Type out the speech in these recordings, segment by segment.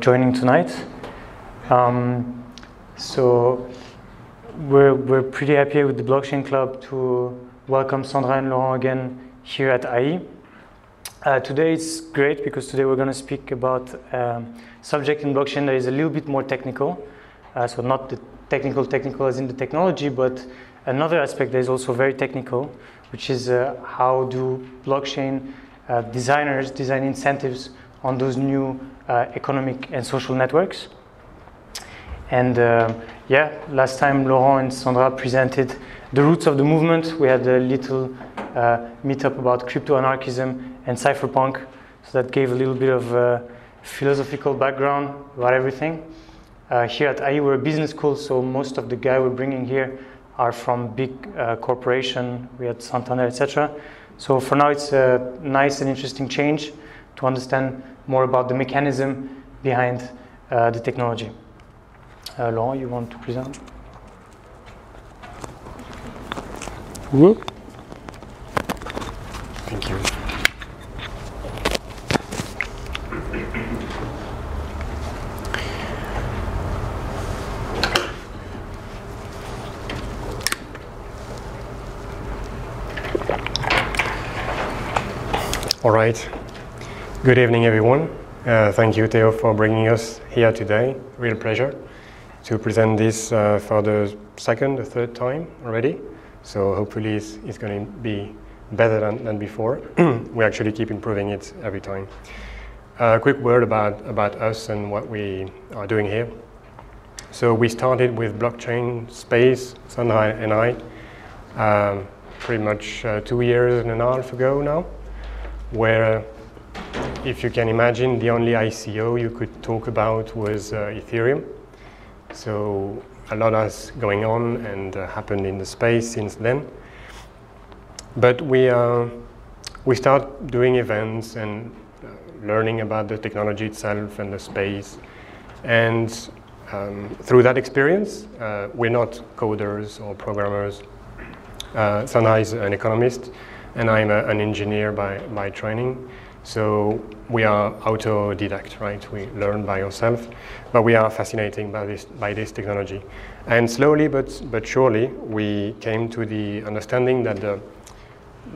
joining tonight. Um, so we're, we're pretty happy with the Blockchain Club to welcome Sandra and Laurent again here at AI. Uh, today it's great because today we're going to speak about um, subject in blockchain that is a little bit more technical. Uh, so not the technical technical as in the technology, but another aspect that is also very technical, which is uh, how do blockchain uh, designers design incentives on those new uh, economic and social networks. And uh, yeah, last time Laurent and Sandra presented the roots of the movement. We had a little uh, meetup about crypto anarchism and cypherpunk, so that gave a little bit of uh, philosophical background about everything. Uh, here at AI, we're a business school, so most of the guys we're bringing here are from big uh, corporation. We had Santander, etc. So for now, it's a nice and interesting change to understand more about the mechanism behind uh, the technology. Uh, Laurent, you want to present? Whoop. Thank you. All right. Good evening, everyone. Uh, thank you, Theo, for bringing us here today. Real pleasure to present this uh, for the second or third time already. So hopefully it's, it's going to be better than, than before. we actually keep improving it every time. A uh, quick word about, about us and what we are doing here. So we started with blockchain space, Sandra and I, um, pretty much uh, two years and a half ago now, where if you can imagine, the only ICO you could talk about was uh, Ethereum. So a lot has going on and uh, happened in the space since then. But we, uh, we start doing events and uh, learning about the technology itself and the space. And um, through that experience, uh, we're not coders or programmers. Uh, Sandra is an economist, and I'm a, an engineer by, by training. So we are autodidact, right? We learn by ourselves, but we are fascinated by this, by this technology. And slowly but, but surely, we came to the understanding that the,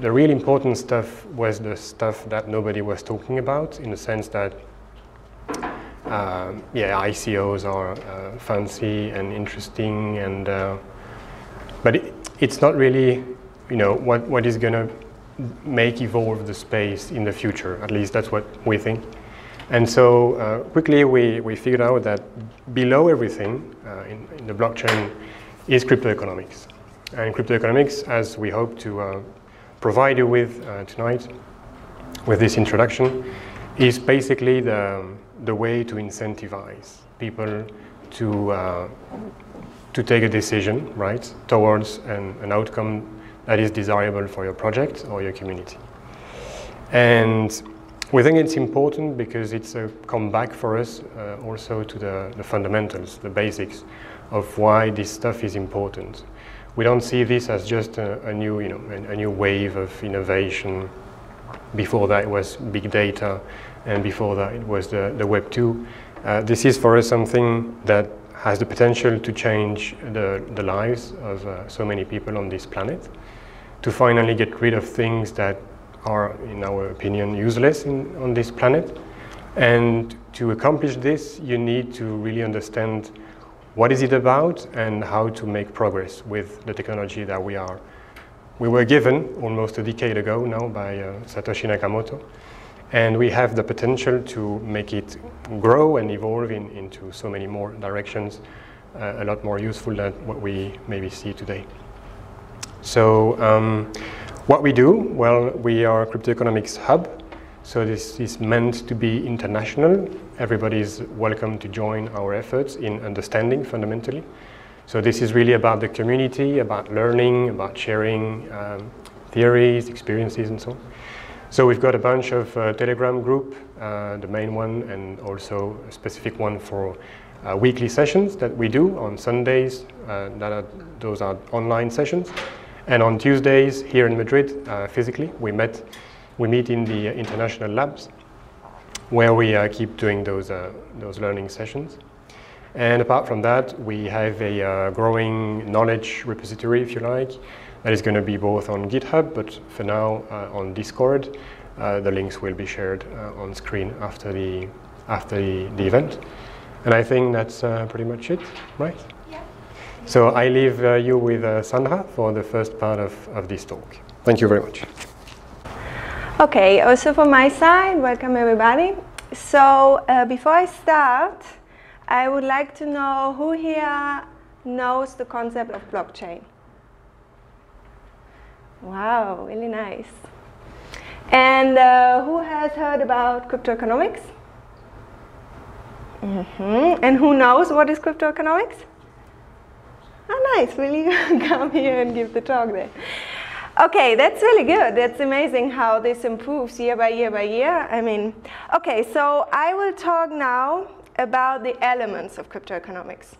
the real important stuff was the stuff that nobody was talking about, in the sense that, uh, yeah, ICOs are uh, fancy and interesting, and uh, but it, it's not really, you know, what, what is going to make evolve the space in the future. At least that's what we think. And so uh, quickly we, we figured out that below everything uh, in, in, the blockchain is crypto economics. And crypto economics, as we hope to uh, provide you with uh, tonight, with this introduction, is basically the, the way to incentivize people to, uh, to take a decision, right, towards an, an outcome that is desirable for your project or your community. And we think it's important because it's a comeback for us uh, also to the, the, fundamentals, the basics of why this stuff is important. We don't see this as just a, a new, you know, a, a, new wave of innovation. Before that it was big data, and before that it was the, the Web 2. Uh, this is for us something that has the potential to change the, the lives of uh, so many people on this planet to finally get rid of things that are, in our opinion, useless in, on this planet. And to accomplish this, you need to really understand what is it about and how to make progress with the technology that we are. We were given almost a decade ago now by uh, Satoshi Nakamoto, and we have the potential to make it grow and evolve in, into so many more directions, uh, a lot more useful than what we maybe see today. So um, what we do, well, we are a crypto economics hub. So this is meant to be international. Everybody is welcome to join our efforts in understanding fundamentally. So this is really about the community, about learning, about sharing um, theories, experiences, and so on. So we've got a bunch of uh, Telegram group, uh, the main one, and also a specific one for uh, weekly sessions that we do on Sundays. Uh, are, those are online sessions. And on Tuesdays here in Madrid, uh, physically, we met, we meet in the international labs. where we uh, keep doing those, uh, those learning sessions. And apart from that, we have a uh, growing knowledge repository, if you like, that is going to be both on GitHub, but for now uh, on Discord. The links will be shared on screen after the, after the, the, event. And I think that's pretty much it, right? So I leave you with Sandra for the first part of, of this talk. Thank you very much. Okay, also from my side, welcome everybody. So uh, before I start, I would like to know who here knows the concept of blockchain. Wow, really nice. And uh, who has heard about cryptoeconomics? Mm -hmm. And who knows what is cryptoeconomics? Oh, nice. Will you come here and give the talk there? Okay, that's really good. That's amazing how this improves year by year by year. I mean, okay, so I will talk now about the elements of crypto economics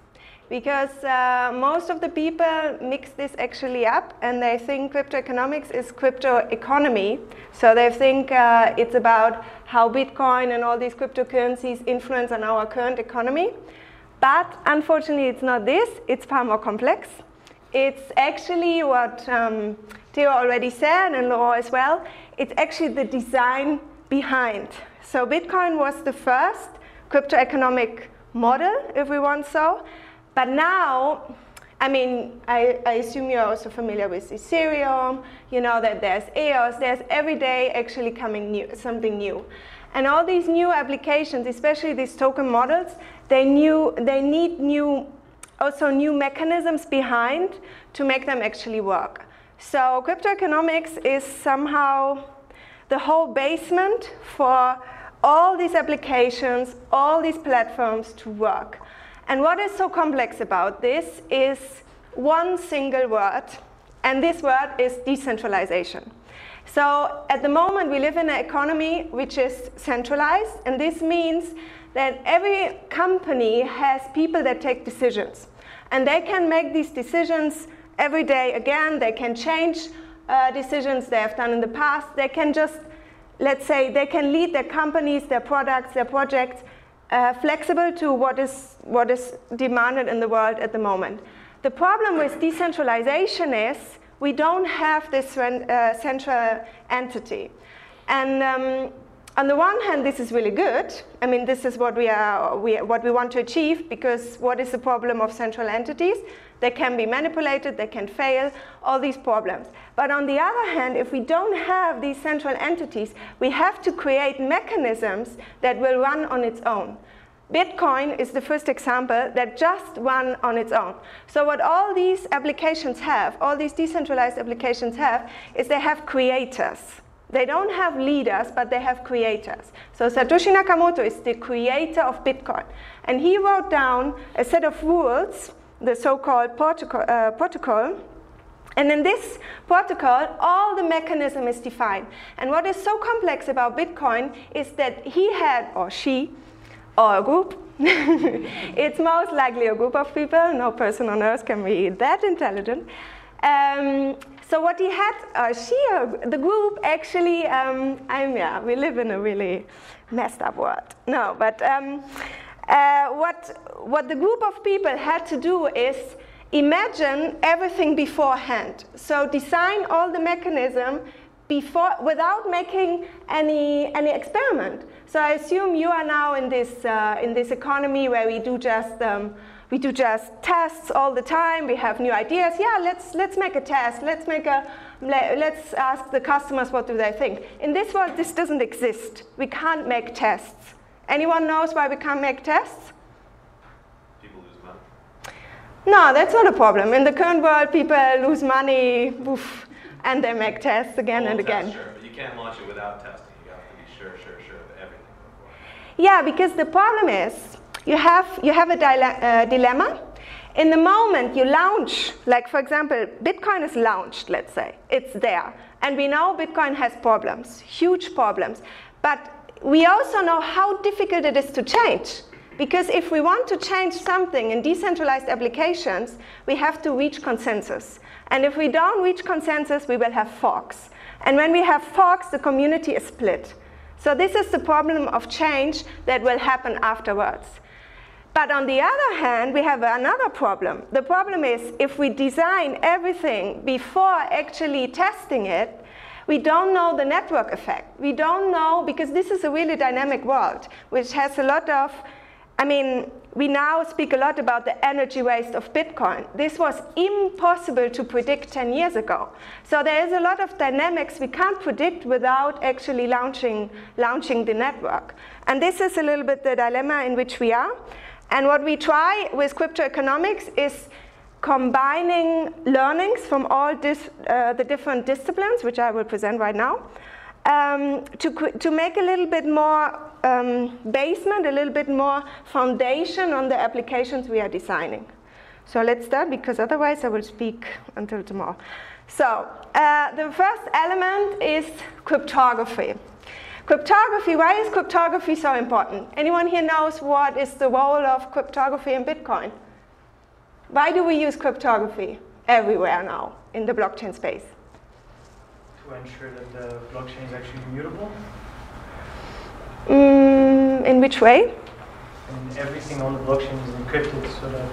because uh, most of the people mix this actually up and they think crypto economics is crypto economy. So they think uh, it's about how Bitcoin and all these cryptocurrencies influence on our current economy. But unfortunately, it's not this. It's far more complex. It's actually what um, Theo already said, and Laurent as well, it's actually the design behind. So Bitcoin was the first crypto economic model, if we want so. But now, I mean, I, I, assume you're also familiar with Ethereum, you know that there's EOS, there's every day actually coming new, something new. And all these new applications, especially these token models, they, new, they need new, also new mechanisms behind to make them actually work. So crypto economics is somehow the whole basement for all these applications, all these platforms to work. And what is so complex about this is one single word, and this word is decentralization. So at the moment, we live in an economy which is centralized, and this means that every company has people that take decisions. And they can make these decisions every day again. They can change uh, decisions they have done in the past. They can just, let's say, they can lead their companies, their products, their projects uh, flexible to what is, what is demanded in the world at the moment. The problem with decentralization is we don't have this uh, central entity. And um, on the one hand, this is really good. I mean, this is what we, are, we, what we want to achieve because what is the problem of central entities? They can be manipulated, they can fail, all these problems. But on the other hand, if we don't have these central entities, we have to create mechanisms that will run on its own. Bitcoin is the first example that just run on its own. So what all these applications have, all these decentralized applications have, is they have creators. They don't have leaders, but they have creators. So Satoshi Nakamoto is the creator of Bitcoin. And he wrote down a set of rules the so-called protocol, uh, protocol. And in this protocol, all the mechanism is defined. And what is so complex about Bitcoin is that he had, or she, or a group, it's most likely a group of people, no person on earth can be that intelligent. Um, so what he had, uh, she, uh, the group actually, um, I'm, yeah, we live in a really messed up world. No, but um, uh, what, what the group of people had to do is imagine everything beforehand. So design all the mechanism before, without making any, any experiment. So I assume you are now in this, uh, in this economy where we do just um, we do just tests all the time. We have new ideas. Yeah, let's let's make a test. Let's make a let's ask the customers what do they think. In this world, this doesn't exist. We can't make tests. Anyone knows why we can't make tests? People lose money. No, that's not a problem. In the current world, people lose money, oof, and they make tests again well, and again. Sure, but you can't launch it without testing. You have to be sure, sure, sure of everything before. Yeah, because the problem is you have, you have a uh, dilemma. In the moment you launch, like for example, Bitcoin is launched, let's say, it's there. And we know Bitcoin has problems, huge problems. But we also know how difficult it is to change. Because if we want to change something in decentralized applications, we have to reach consensus. And if we don't reach consensus, we will have forks. And when we have forks, the community is split. So this is the problem of change that will happen afterwards. But on the other hand, we have another problem. The problem is if we design everything before actually testing it, we don't know the network effect. We don't know, because this is a really dynamic world, which has a lot of, I mean, we now speak a lot about the energy waste of Bitcoin. This was impossible to predict 10 years ago. So there is a lot of dynamics we can't predict without actually launching, launching the network. And this is a little bit the dilemma in which we are. And what we try with crypto economics is combining learnings from all dis, uh, the different disciplines, which I will present right now, um, to, to make a little bit more um, basement, a little bit more foundation on the applications we are designing. So let's start, because otherwise I will speak until tomorrow. So uh, the first element is cryptography. Cryptography, why is cryptography so important? Anyone here knows what is the role of cryptography in Bitcoin? Why do we use cryptography everywhere now in the blockchain space? To ensure that the blockchain is actually immutable. Mm, in which way? And everything on the blockchain is encrypted so that.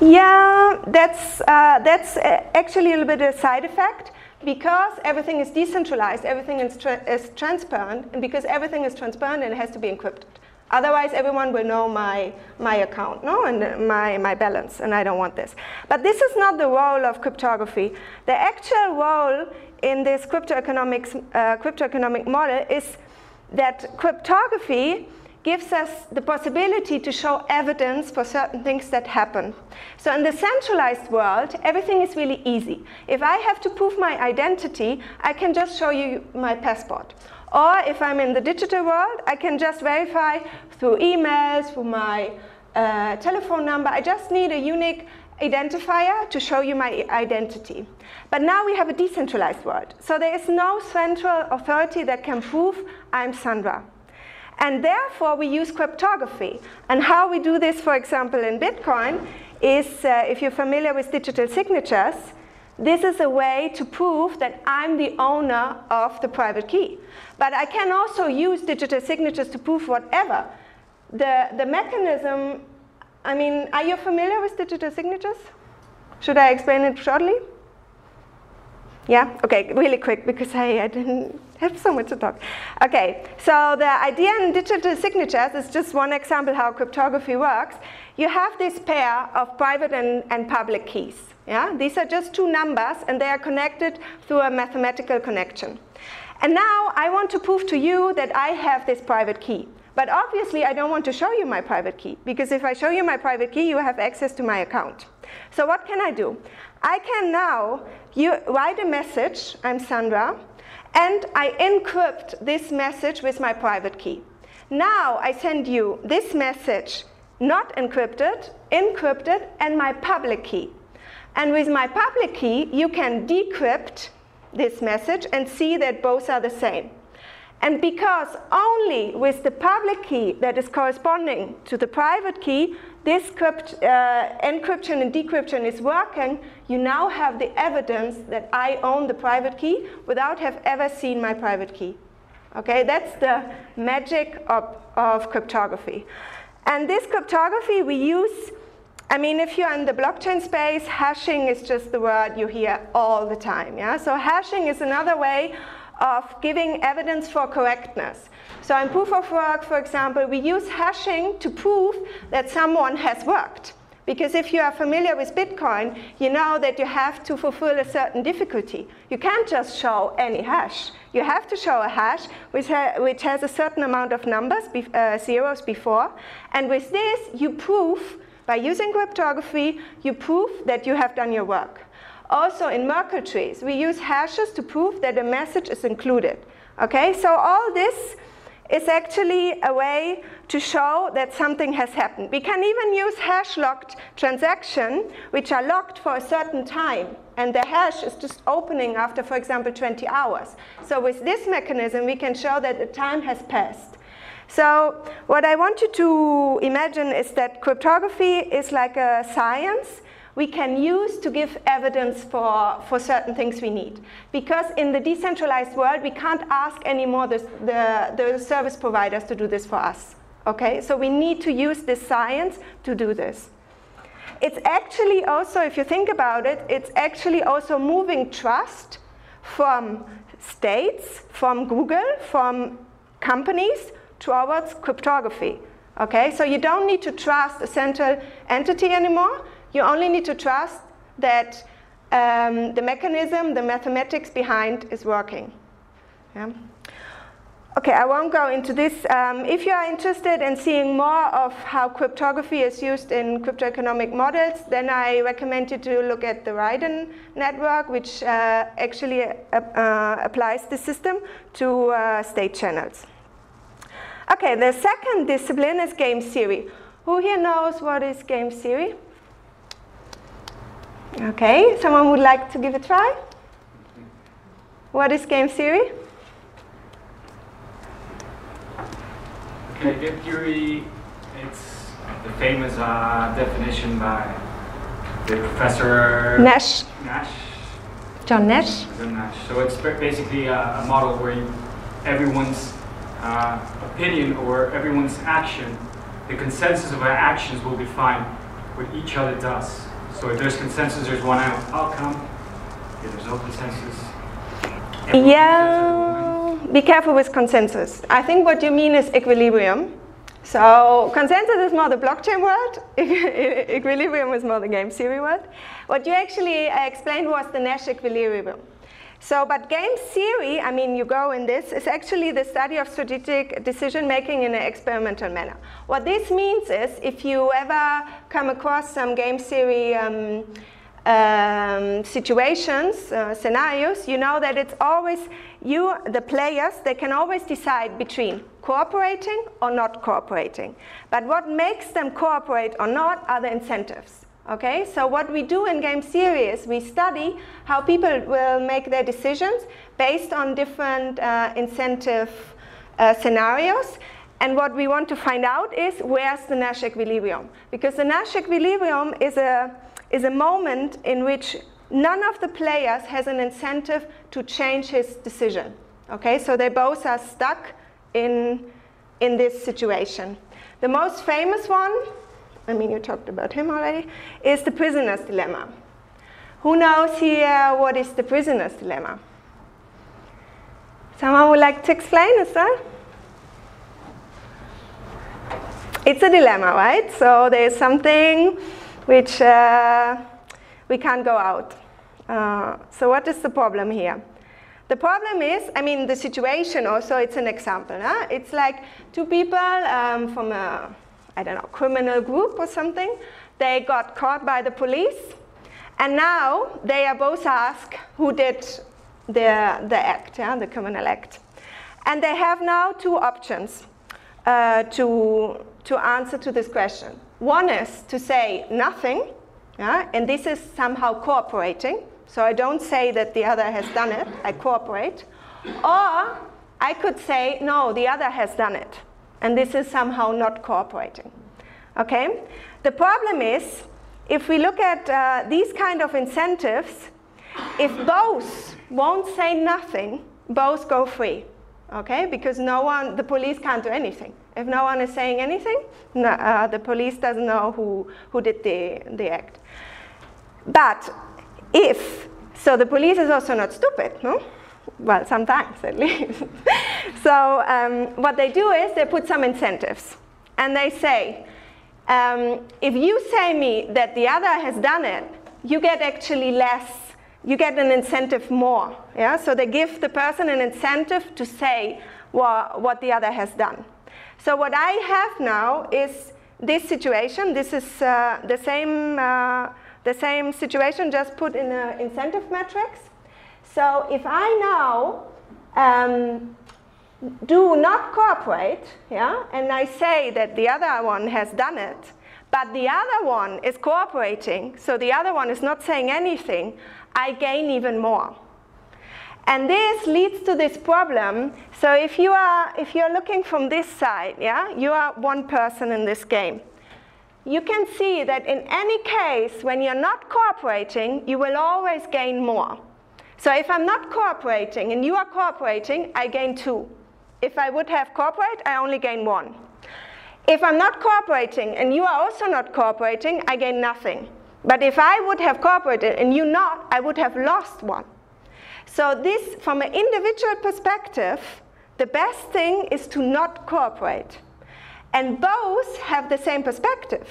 Yeah, that's, uh, that's uh, actually a little bit of a side effect because everything is decentralized, everything is, tra is transparent, and because everything is transparent, it has to be encrypted. Otherwise, everyone will know my, my account, no, and my, my balance, and I don't want this. But this is not the role of cryptography. The actual role in this crypto, uh, crypto economic model is that cryptography gives us the possibility to show evidence for certain things that happen. So in the centralized world, everything is really easy. If I have to prove my identity, I can just show you my passport. Or if I'm in the digital world, I can just verify through emails, through my uh, telephone number. I just need a unique identifier to show you my identity. But now we have a decentralized world. So there is no central authority that can prove I'm Sandra. And therefore, we use cryptography. And how we do this, for example, in Bitcoin, is uh, if you're familiar with digital signatures, this is a way to prove that I'm the owner of the private key. But I can also use digital signatures to prove whatever. The, the mechanism, I mean, are you familiar with digital signatures? Should I explain it shortly? Yeah? Okay, really quick because I, I didn't have so much to talk. Okay, so the idea in digital signatures is just one example how cryptography works. You have this pair of private and, and public keys. Yeah? These are just two numbers and they are connected through a mathematical connection. And now I want to prove to you that I have this private key. But obviously I don't want to show you my private key because if I show you my private key, you have access to my account. So what can I do? I can now you write a message, I'm Sandra, and I encrypt this message with my private key. Now I send you this message not encrypted, encrypted, and my public key. And with my public key, you can decrypt this message and see that both are the same. And because only with the public key that is corresponding to the private key, this crypt, uh, encryption and decryption is working, you now have the evidence that I own the private key without have ever seen my private key. Okay, that's the magic of, of cryptography. And this cryptography we use, I mean, if you're in the blockchain space, hashing is just the word you hear all the time. Yeah? So hashing is another way of giving evidence for correctness. So in proof of work, for example, we use hashing to prove that someone has worked. Because if you are familiar with Bitcoin, you know that you have to fulfill a certain difficulty. You can't just show any hash. You have to show a hash which, ha which has a certain amount of numbers, be uh, zeros before. And with this, you prove, by using cryptography, you prove that you have done your work. Also in Merkle trees, we use hashes to prove that a message is included. Okay, so all this is actually a way to show that something has happened. We can even use hash-locked transactions, which are locked for a certain time, and the hash is just opening after, for example, 20 hours. So with this mechanism, we can show that the time has passed. So what I want you to imagine is that cryptography is like a science we can use to give evidence for, for certain things we need. Because in the decentralized world, we can't ask anymore the, the, the service providers to do this for us. Okay, so we need to use this science to do this. It's actually also, if you think about it, it's actually also moving trust from states, from Google, from companies towards cryptography. Okay, so you don't need to trust a central entity anymore. You only need to trust that um, the mechanism, the mathematics behind is working. Yeah. Okay, I won't go into this. Um, if you are interested in seeing more of how cryptography is used in cryptoeconomic models, then I recommend you to look at the Raiden network, which uh, actually uh, uh, applies the system to uh, state channels. Okay, the second discipline is game theory. Who here knows what is game theory? Okay, someone would like to give a try? What is game theory? Okay, game theory, it's the famous uh, definition by the professor Nash, Nash. John Nash. John Nash. So it's basically a, a model where you, everyone's uh, opinion or everyone's action, the consensus of our actions will define what each other does. So if there's consensus, there's one out- outcome. If there's no consensus, Yeah, be careful with consensus. I think what you mean is equilibrium. So consensus is more the blockchain world, equilibrium is more the game theory world. What you actually uh, explained was the Nash equilibrium. So, but game theory, I mean, you go in this, is actually the study of strategic decision making in an experimental manner. What this means is if you ever come across some game theory um, um, situations, uh, scenarios, you know that it's always you, the players, they can always decide between cooperating or not cooperating. But what makes them cooperate or not are the incentives. Okay, so what we do in game theory is we study how people will make their decisions based on different uh, incentive uh, scenarios. And what we want to find out is where's the Nash equilibrium? Because the Nash equilibrium is a, is a moment in which none of the players has an incentive to change his decision. Okay, so they both are stuck in, in this situation. The most famous one I mean, you talked about him already, is the prisoner's dilemma. Who knows here what is the prisoner's dilemma? Someone would like to explain as? It's a dilemma, right? So there's something which uh, we can't go out. Uh, so what is the problem here? The problem is, I mean, the situation also, it's an example. Huh? It's like two people um, from a I don't know, criminal group or something. They got caught by the police, and now they are both asked who did the, the act, yeah, the criminal act. And they have now two options uh, to, to answer to this question. One is to say nothing, yeah, and this is somehow cooperating. So I don't say that the other has done it, I cooperate. Or I could say, no, the other has done it and this is somehow not cooperating. Okay? The problem is, if we look at uh, these kind of incentives, if both won't say nothing, both go free. Okay? Because no one, the police can't do anything. If no one is saying anything, no, uh, the police doesn't know who, who did the, the act. But if, so the police is also not stupid, no? Well, sometimes at least. so um, what they do is they put some incentives, and they say, um, if you say me that the other has done it, you get actually less. You get an incentive more. Yeah. So they give the person an incentive to say what, what the other has done. So what I have now is this situation. This is uh, the same. Uh, the same situation, just put in an incentive matrix. So if I now um, do not cooperate, yeah, and I say that the other one has done it, but the other one is cooperating, so the other one is not saying anything, I gain even more. And this leads to this problem. So if you are if you're looking from this side, yeah, you are one person in this game. you can see that in any case, when you're not cooperating, you will always gain more. So if I'm not cooperating and you are cooperating, I gain two. If I would have cooperate, I only gain one. If I'm not cooperating and you are also not cooperating, I gain nothing. But if I would have cooperated and you not, I would have lost one. So this, from an individual perspective, the best thing is to not cooperate. And both have the same perspective.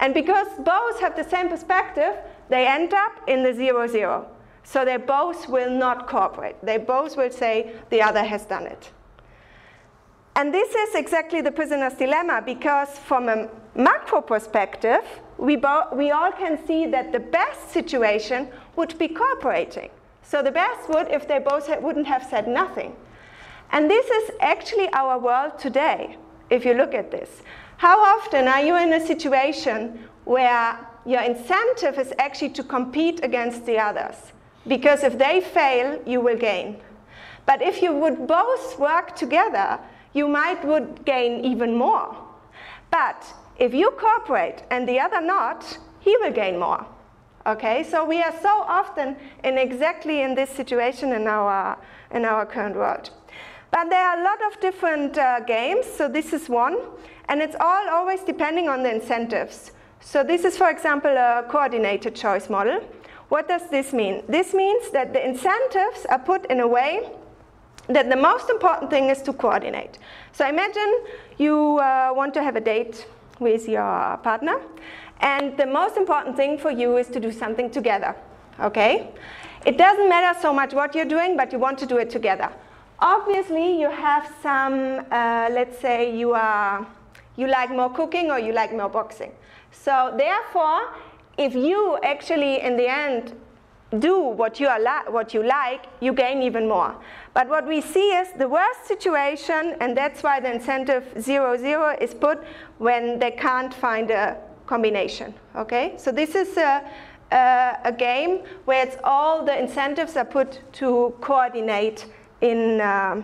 And because both have the same perspective, they end up in the zero zero. So they both will not cooperate. They both will say the other has done it. And this is exactly the prisoner's dilemma because from a macro perspective, we, we all can see that the best situation would be cooperating. So the best would if they both ha wouldn't have said nothing. And this is actually our world today, if you look at this. How often are you in a situation where your incentive is actually to compete against the others? Because if they fail, you will gain. But if you would both work together, you might would gain even more. But if you cooperate and the other not, he will gain more. Okay, so we are so often in exactly in this situation in our, in our current world. But there are a lot of different uh, games, so this is one, and it's all always depending on the incentives. So this is, for example, a coordinated choice model. What does this mean? This means that the incentives are put in a way that the most important thing is to coordinate. So imagine you uh, want to have a date with your partner, and the most important thing for you is to do something together, okay? It doesn't matter so much what you're doing, but you want to do it together. Obviously, you have some, uh, let's say you, are, you like more cooking or you like more boxing. So therefore, if you actually, in the end, do what you, what you like, you gain even more. But what we see is the worst situation, and that's why the incentive 0, 0 is put when they can't find a combination, okay? So this is a, a, a game where it's all the incentives are put to coordinate in, uh,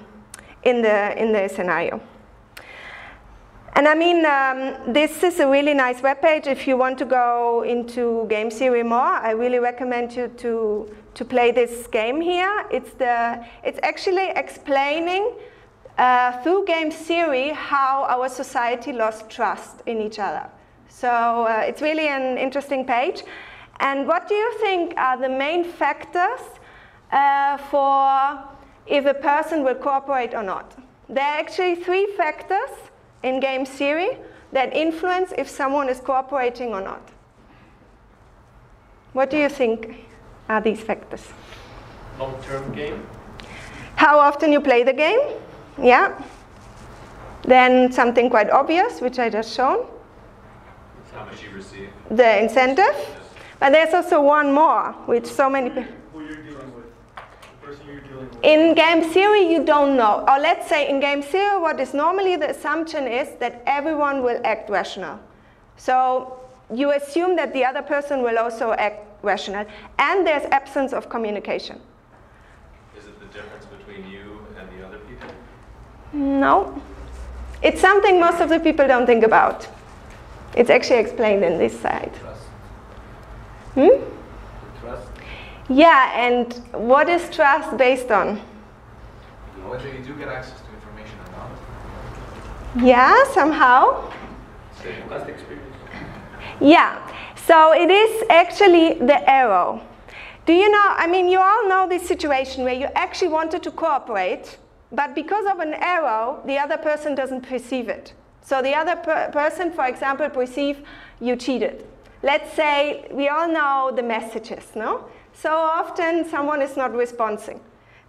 in, the, in the scenario. And I mean, um, this is a really nice webpage. If you want to go into game theory more, I really recommend you to, to play this game here. It's, the, it's actually explaining uh, through game theory how our society lost trust in each other. So uh, it's really an interesting page. And what do you think are the main factors uh, for if a person will cooperate or not? There are actually three factors in game theory that influence if someone is cooperating or not. What do you think are these factors? Long-term game. How often you play the game? Yeah. Then something quite obvious, which I just shown. How much you receive. The incentive. But there's also one more, which so many people. In game theory, you don't know. Or let's say in game theory, what is normally the assumption is that everyone will act rational. So you assume that the other person will also act rational. And there's absence of communication. Is it the difference between you and the other people? No. It's something most of the people don't think about. It's actually explained in this side. Hmm? Yeah, and what is trust based on? Whether you do get access to information or not. Yeah, somehow. Same experience. Yeah, so it is actually the arrow. Do you know, I mean, you all know this situation where you actually wanted to cooperate, but because of an arrow, the other person doesn't perceive it. So the other per person, for example, perceive you cheated. Let's say we all know the messages, no? So often someone is not responding.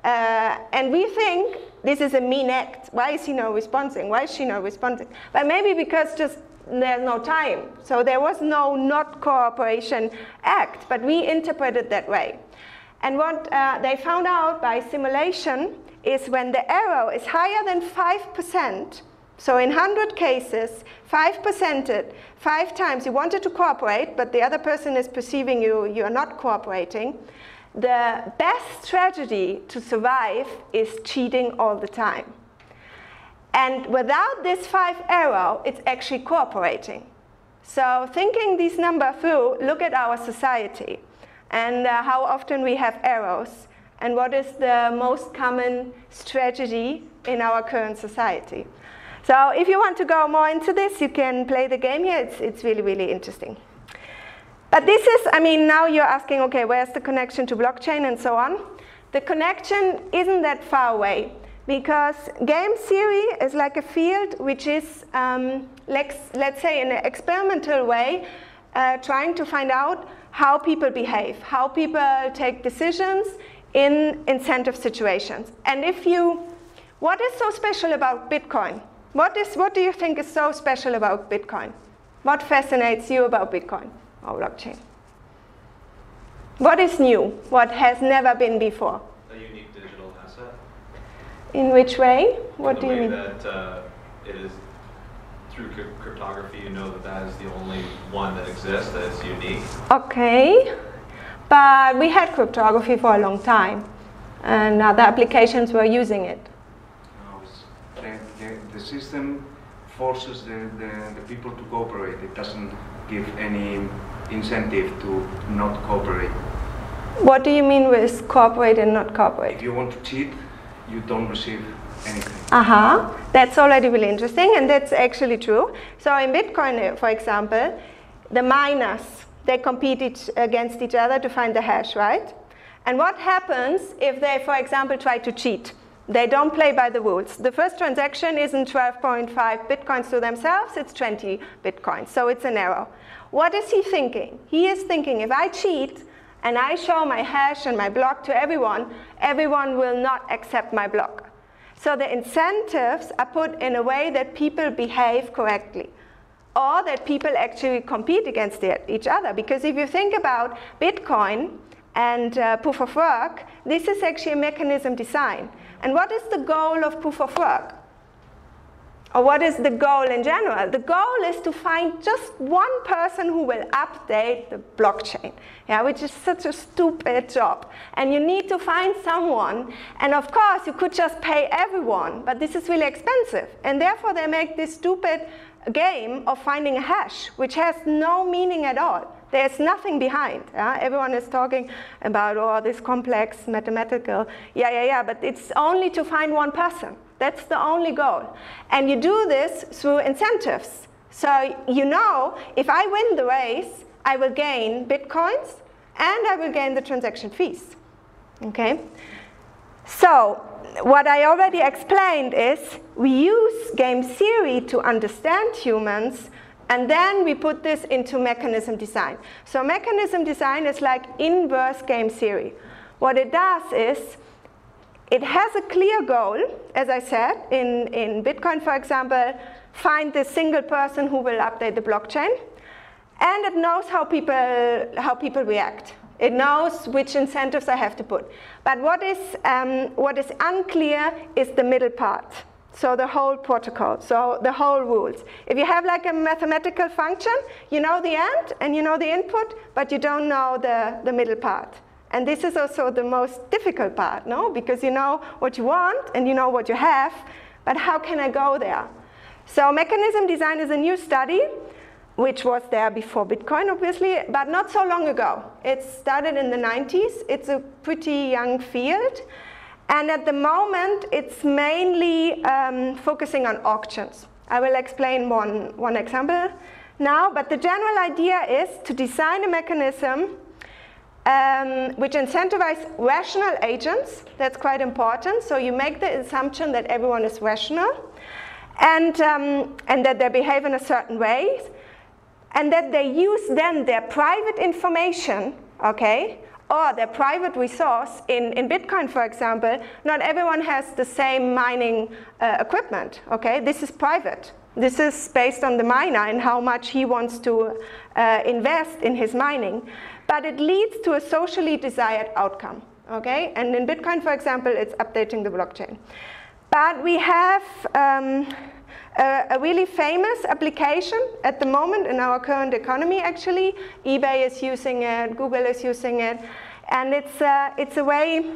Uh, and we think this is a mean act. Why is he not responding? Why is she not responding? But maybe because just there's no time. So there was no not cooperation act, but we interpret it that way. And what uh, they found out by simulation is when the error is higher than 5%, so in 100 cases, 5%, five times you wanted to cooperate, but the other person is perceiving you, you are not cooperating, the best strategy to survive is cheating all the time. And without this five arrow, it's actually cooperating. So thinking these numbers through, look at our society and uh, how often we have arrows and what is the most common strategy in our current society. So if you want to go more into this, you can play the game here. It's, it's really, really interesting. But this is, I mean, now you're asking, okay, where's the connection to blockchain and so on? The connection isn't that far away because game theory is like a field which is, um, let's, let's say, in an experimental way, uh, trying to find out how people behave, how people take decisions in incentive situations. And if you, what is so special about Bitcoin? What, is, what do you think is so special about Bitcoin? What fascinates you about Bitcoin or blockchain? What is new? What has never been before? A unique digital asset. In which way? What do the you way mean? that uh, it is through cryptography, you know that that is the only one that exists, that is unique. Okay, but we had cryptography for a long time, and other applications were using it. No, it's- The, the, the system forces the, the, the people to cooperate. It doesn't give any incentive to not cooperate. What do you mean with cooperate and not cooperate? If you want to cheat, you don't receive anything. Uh huh. That's already really interesting, and that's actually true. So in Bitcoin, uh, for example, the miners they compete each, against each other to find the hash, right? And what happens if they, for example, try to cheat? They don't play by the rules. The first transaction isn't 12.5 bitcoins to themselves, it's 20 bitcoins. So it's an error. What is he thinking? He is thinking if I cheat and I show my hash and my block to everyone, everyone will not accept my block. So the incentives are put in a way that people behave correctly or that people actually compete against each other. Because if you think about Bitcoin and uh, proof of work, this is actually a mechanism design. And what is the goal of proof of work? Or what is the goal in general? The goal is to find just one person who will update the blockchain, yeah, which is such a stupid job. And you need to find someone, and of course, you could just pay everyone, but this is really expensive. And therefore, they make this stupid game of finding a hash, which has no meaning at all. There's nothing behind. yeah? Everyone is talking about all oh, this complex mathematical, yeah, yeah, yeah, but it's only to find one person. That's the only goal. And you do this through incentives. So you know, if I win the race, I will gain bitcoins and I will gain the transaction fees. Okay? So, what I already explained is we use game theory to understand humans, and then we put this into mechanism design. So, mechanism design is like inverse game theory. What it does is it has a clear goal, as I said, in, in Bitcoin, for example, find the single person who will update the blockchain, and it knows how people, how people react. It knows which incentives I have to put. But what is, um, what is unclear is the middle part. So the whole protocol, so the whole rules. If you have like a mathematical function, you know the end and you know the input, but you don't know the, the middle part. And this is also the most difficult part, no? Because you know what you want and you know what you have, but how can I go there? So mechanism design is a new study which was there before Bitcoin, obviously, but not so long ago. It started in the 90s. It's a pretty young field. And at the moment, it's mainly um, focusing on auctions. I will explain one, one example now, but the general idea is to design a mechanism um, which incentivize rational agents. That's quite important. So you make the assumption that everyone is rational and, um, and that they behave in a certain way and that they use then their private information, okay, or their private resource. In, in Bitcoin, for example, not everyone has the same mining uh, equipment, okay? This is private. This is based on the miner and how much he wants to uh, invest in his mining. But it leads to a socially desired outcome, okay? And in Bitcoin, for example, it's updating the blockchain. But we have um, a, really famous application at the moment in our current economy, actually. eBay is using it, Google is using it. And it's, it's a way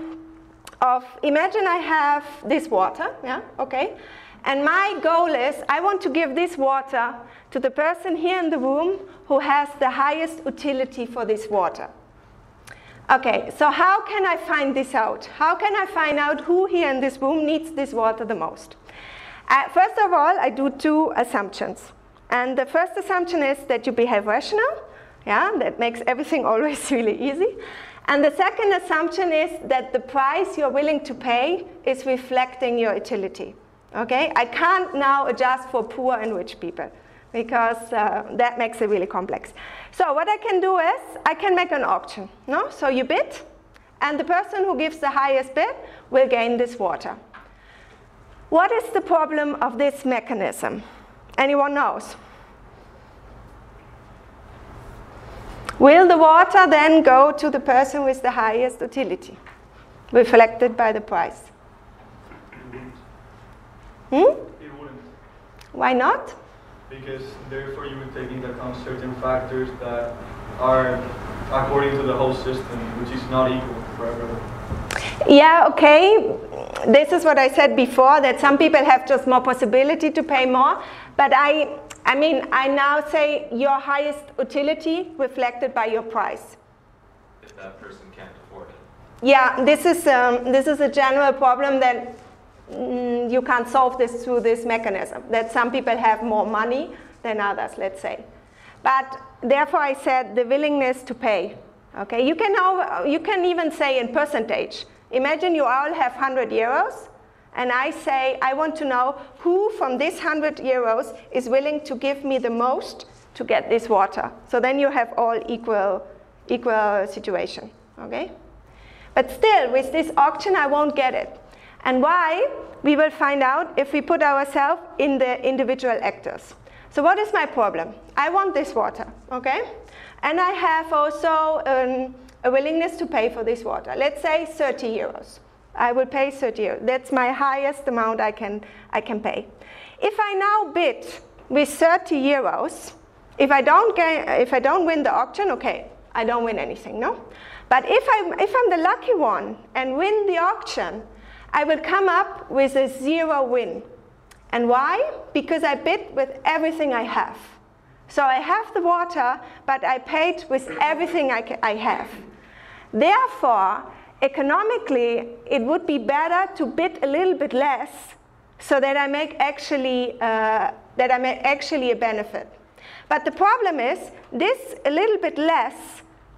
of imagine I have this water, yeah, okay? And my goal is I want to give this water to the person here in the room who has the highest utility for this water. Okay, so how can I find this out? How can I find out who here in this room needs this water the most? Uh, first of all, I do two assumptions. And the first assumption is that you behave rational. Yeah, that makes everything always really easy. And the second assumption is that the price you're willing to pay is reflecting your utility. Okay, I can't now adjust for poor and rich people because uh, that makes it really complex. So what I can do is I can make an auction. No, so you bid, and the person who gives the highest bid will gain this water. What is the problem of this mechanism? Anyone knows? Will the water then go to the person with the highest utility, reflected by the price? Hmm? It wouldn't, Why not? because therefore you would take into account certain factors that are according to the whole system, which is not equal for everyone. Yeah, okay. This is what I said before that some people have just more possibility to pay more. But I, I mean, I now say your highest utility reflected by your price. If that person can't afford it. Yeah, this is, um, this is a general problem that mm, you can't solve this through this mechanism, that some people have more money than others, let's say. But therefore I said the willingness to pay. Okay, you can, now, you can even say in percentage. Imagine you all have 100 euros, and I say, I want to know who from this 100 euros is willing to give me the most to get this water. So then you have all equal, equal situation, okay? But still, with this auction, I won't get it. And why? We will find out if we put ourselves in the individual actors. So what is my problem? I want this water, okay? And I have also um, a willingness to pay for this water. Let's say 30 euros. I will pay 30 euros. That's my highest amount I can, I can pay. If I now bid with 30 euros, if I don't, get, if I don't win the auction, okay, I don't win anything, no? But if I'm, if I'm the lucky one and win the auction, I will come up with a zero win. And why? Because I bid with everything I have. So I have the water, but I paid with everything I, I have. Therefore, economically, it would be better to bid a little bit less so that I make actually, uh, that I make actually a benefit. But the problem is, this a little bit less,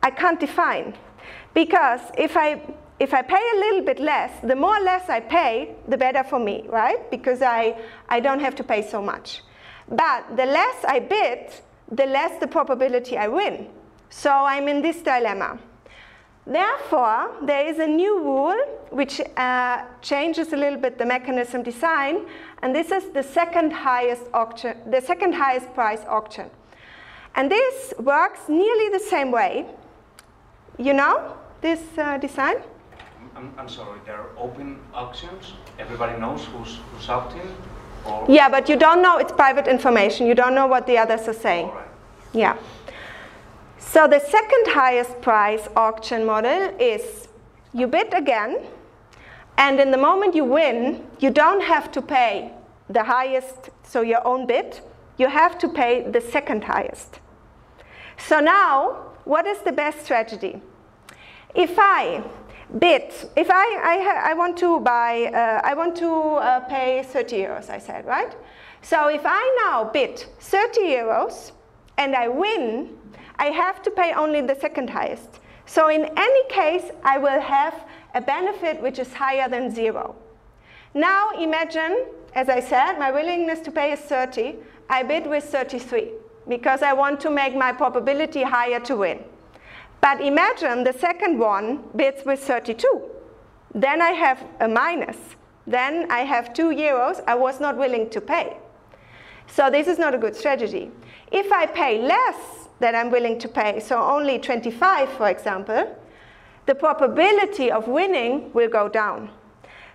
I can't define. Because if I, if I pay a little bit less, the more less I pay, the better for me, right? Because I, I don't have to pay so much. But the less I bid, the less the probability I win. So I'm in this dilemma. Therefore, there is a new rule which uh, changes a little bit the mechanism design, and this is the second highest auction, the second highest price auction. And this works nearly the same way. You know this uh, design? I'm, I'm sorry, there are open auctions. Everybody knows who's, who's opting? Or Yeah, but you don't know it's private information. You don't know what the others are saying. Right. Yeah. So the second highest price auction model is you bid again, and in the moment you win, you don't have to pay the highest, so your own bid, you have to pay the second highest. So now, what is the best strategy? If I bid, if I, I, I want to buy, uh, I want to uh, pay 30 euros, I said, right? So if I now bid 30 euros and I win, I have to pay only the second highest. So in any case, I will have a benefit which is higher than zero. Now imagine, as I said, my willingness to pay is 30. I bid with 33 because I want to make my probability higher to win. But imagine the second one bids with 32. Then I have a minus. Then I have two euros I was not willing to pay. So this is not a good strategy. If I pay less than I'm willing to pay, so only 25, for example, the probability of winning will go down.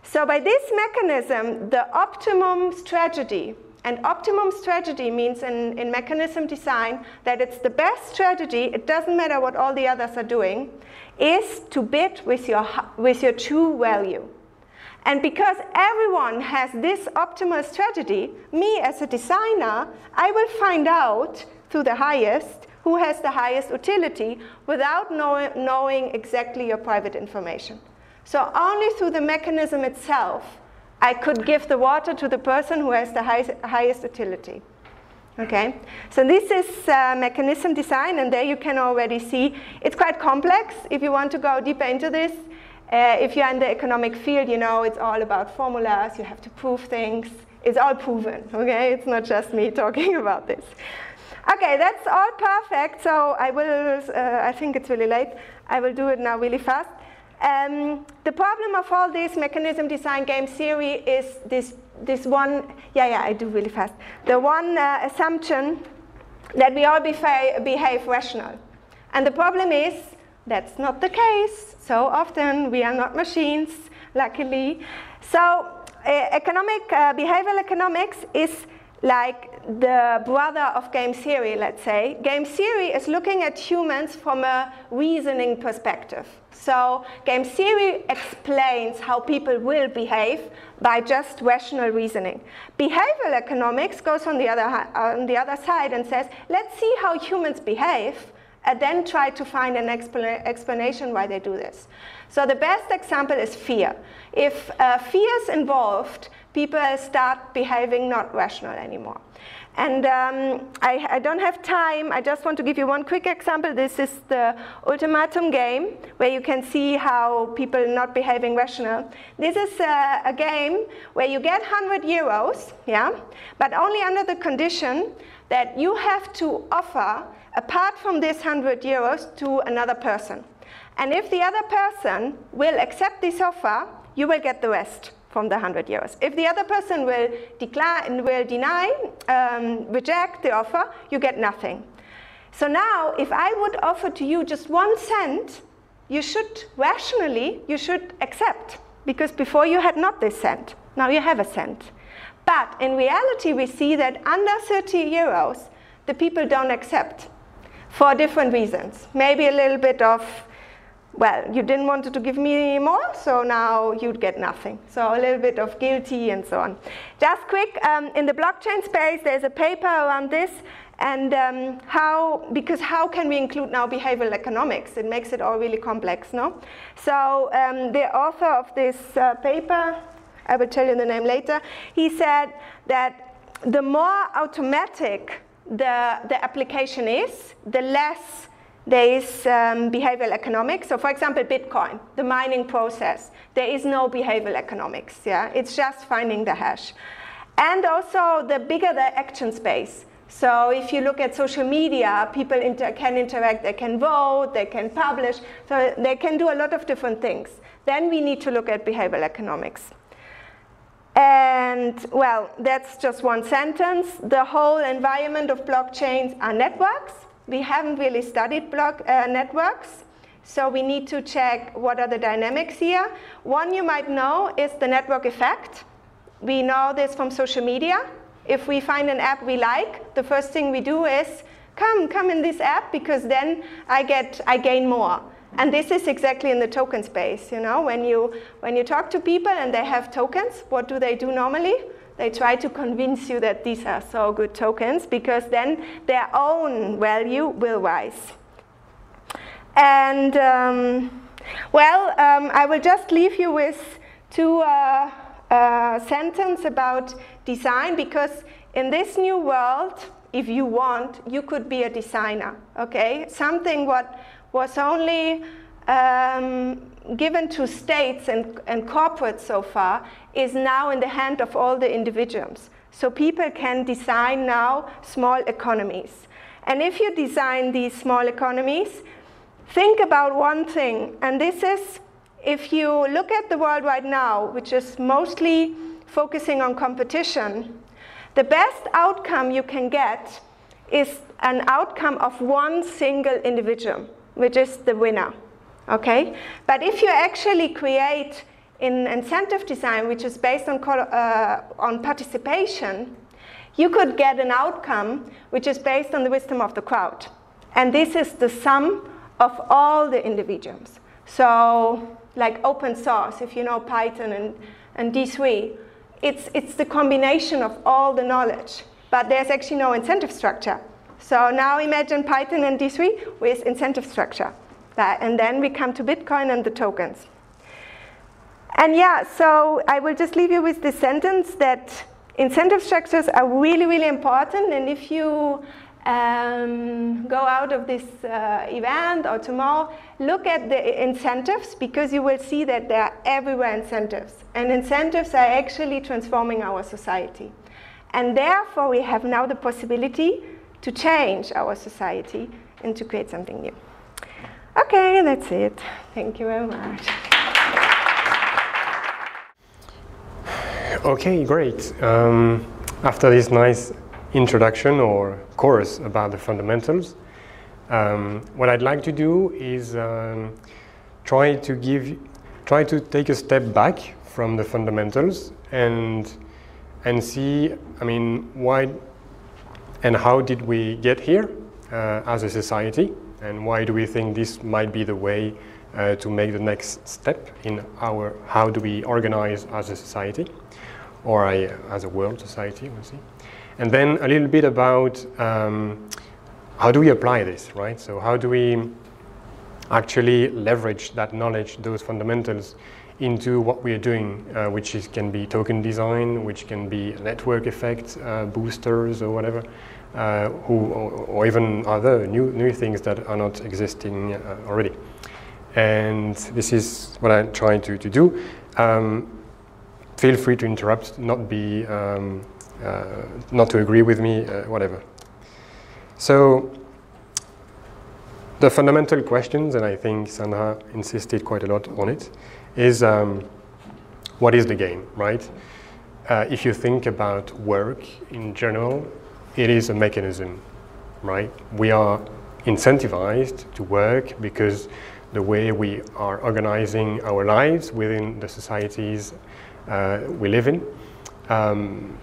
So by this mechanism, the optimum strategy, and optimum strategy means in, in mechanism design that it's the best strategy, it doesn't matter what all the others are doing, is to bid with your, with your true value. And because everyone has this optimal strategy, me as a designer, I will find out through the highest who has the highest utility without know knowing exactly your private information. So only through the mechanism itself, I could give the water to the person who has the highest, highest utility. Okay, so this is uh, mechanism design, and there you can already see it's quite complex. If you want to go deeper into this, uh, if you're in the economic field, you know it's all about formulas. You have to prove things. It's all proven. Okay, it's not just me talking about this. Okay, that's all perfect. So I will. Uh, I think it's really late. I will do it now really fast. Um, the problem of all this mechanism design game theory is this, this one, yeah, yeah, I do really fast. The one uh, assumption that we all behave, behave rational. And the problem is that's not the case. So often we are not machines, luckily. So uh, economic, uh, behavioral economics is like the brother of game theory, let's say. Game theory is looking at humans from a reasoning perspective. So game theory explains how people will behave by just rational reasoning. Behavioral economics goes on the other, on the other side and says, let's see how humans behave and then try to find an explanation why they do this. So the best example is fear. If uh, fear is involved, people start behaving not rational anymore. And um, I, I, don't have time. I just want to give you one quick example. This is the ultimatum game, where you can see how people not behaving rational. This is a, a game where you get 100 euros, yeah, but only under the condition that you have to offer, apart from this 100 euros, to another person. And if the other person will accept this offer, you will get the rest from the 100 euros. If the other person will decline, will deny, um, reject the offer, you get nothing. So now, if I would offer to you just one cent, you should rationally, you should accept, because before you had not this cent. Now you have a cent. But in reality, we see that under 30 euros, the people don't accept for different reasons. Maybe a little bit of well, you didn't want to give me more, so now you'd get nothing. So a little bit of guilty and so on. Just quick, um, in the blockchain space, there's a paper around this, and um, how, because how can we include now behavioral economics? It makes it all really complex, no? So um, the author of this uh, paper, I will tell you the name later, he said that the more automatic the, the application is, the less there is um, behavioral economics. So for example, Bitcoin, the mining process, there is no behavioral economics. Yeah? It's just finding the hash. And also the bigger the action space. So if you look at social media, people inter can interact, they can vote, they can publish, so they can do a lot of different things. Then we need to look at behavioral economics. And well, that's just one sentence. The whole environment of blockchains are networks we haven't really studied block uh, networks, so we need to check what are the dynamics here. One you might know is the network effect. We know this from social media. If we find an app we like, the first thing we do is, come, come in this app because then I get, I gain more. And this is exactly in the token space, you know, when you, when you talk to people and they have tokens, what do they do normally? They try to convince you that these are so good tokens because then their own value will rise. And um, well, um, I will just leave you with two uh, uh, sentences about design because in this new world, if you want, you could be a designer, okay? Something what was only um, given to states and, and corporates so far is now in the hand of all the individuals. So people can design now small economies. And if you design these small economies, think about one thing, and this is if you look at the world right now, which is mostly focusing on competition, the best outcome you can get is an outcome of one single individual, which is the winner. Okay? But if you actually create in incentive design, which is based on, uh, on participation, you could get an outcome which is based on the wisdom of the crowd. And this is the sum of all the individuals. So, like open source, if you know Python and and D3, it's, it's the combination of all the knowledge, but there's actually no incentive structure. So now imagine Python and D3 with incentive structure. That, and then we come to Bitcoin and the tokens. And yeah, so I will just leave you with this sentence that incentive structures are really, really important. And if you um, go out of this uh, event or tomorrow, look at the incentives because you will see that there are everywhere incentives. And incentives are actually transforming our society. And therefore, we have now the possibility to change our society and to create something new. Okay, that's it. Thank you very much. Okay, great. Um, after this nice introduction or course about the fundamentals, um, what I'd like to do is um, try to give, try to take a step back from the fundamentals and and see, I mean, why and how did we get here uh, as a society, and why do we think this might be the way uh, to make the next step in our how do we organize as a society or a, as a world society, we'll see. And then a little bit about um, how do we apply this, right? So how do we actually leverage that knowledge, those fundamentals, into what we are doing, uh, which is, can be token design, which can be network effect, uh, boosters or whatever, uh, who, or, even other new, new things that are not existing uh, already. And this is what I'm trying to, to do. Um, feel free to interrupt, not be, um, uh, not to agree with me, uh, whatever. So the fundamental questions, and I think Sandra insisted quite a lot on it, is um, what is the game, right? Uh, if you think about work in general, it is a mechanism, right? We are incentivized to work because the way we are organizing our lives within the societies uh, we live in. Um,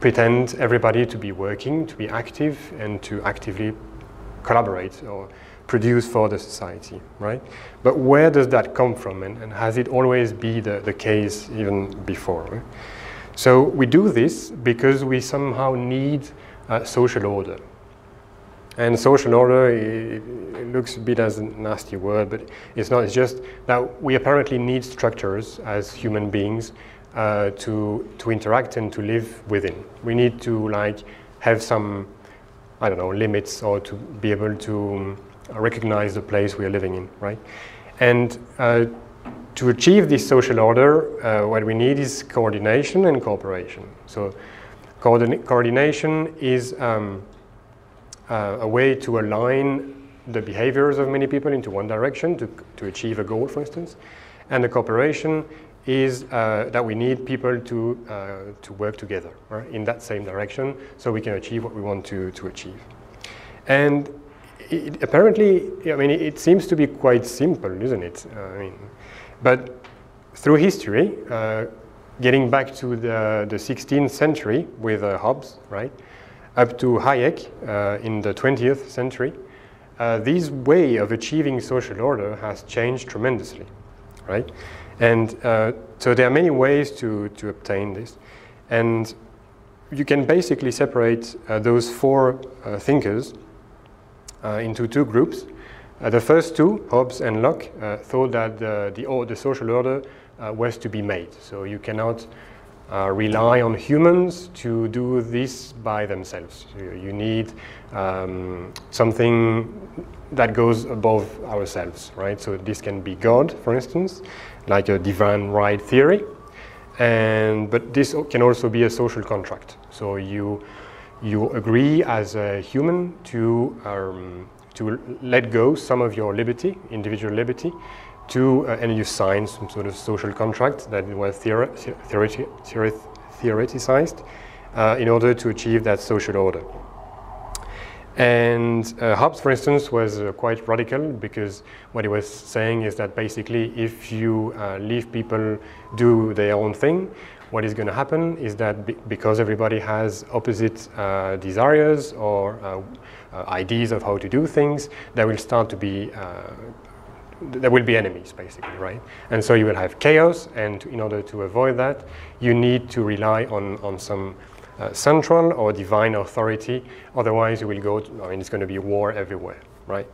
pretend everybody to be working, to be active, and to actively collaborate or produce for the society, right? But where does that come from, and, and has it always been the, the case even before? So we do this because we somehow need social order. And social order, it, it, looks a bit as a nasty word, but it's not. It's just that we apparently need structures as human beings uh, to to interact and to live within. We need to like have some, I don't know, limits or to be able to um, recognize the place we are living in, right? And uh, to achieve this social order, uh, what we need is coordination and cooperation. So, coordination is um, uh, a way to align the behaviors of many people into one direction to, to achieve a goal, for instance. And the cooperation is uh, that we need people to, uh, to work together right, in that same direction so we can achieve what we want to, to achieve. And it, apparently, I mean, it seems to be quite simple, isn't it? Uh, I mean, but through history, uh, getting back to the, the 16th century with uh, Hobbes, right, up to Hayek uh, in the 20th century, uh, this way of achieving social order has changed tremendously, right? And uh, so there are many ways to, to obtain this. And you can basically separate those four thinkers uh, into two groups. Uh, the first two, Hobbes and Locke, uh, thought that the, the, social order was to be made. So you cannot rely on humans to do this by themselves. You, you need um, something that goes above ourselves, right? So this can be God, for instance, like a divine right theory, and but this can also be a social contract. So you you agree as a human to, um, to let go some of your liberty, individual liberty, to, uh, and you sign some sort of social contract that was theori theoreti theoreticized uh, in order to achieve that social order. And uh, Hobbes, for instance, was uh, quite radical because what he was saying is that basically if you uh, leave people do their own thing, what is going to happen is that be because everybody has opposite uh, desires or uh, uh, ideas of how to do things, there will start to be there will be enemies basically, right? And so you will have chaos, and in order to avoid that, you need to rely on, on some uh, central or divine authority. Otherwise, you will go, to, I mean, it's going to be war everywhere, right?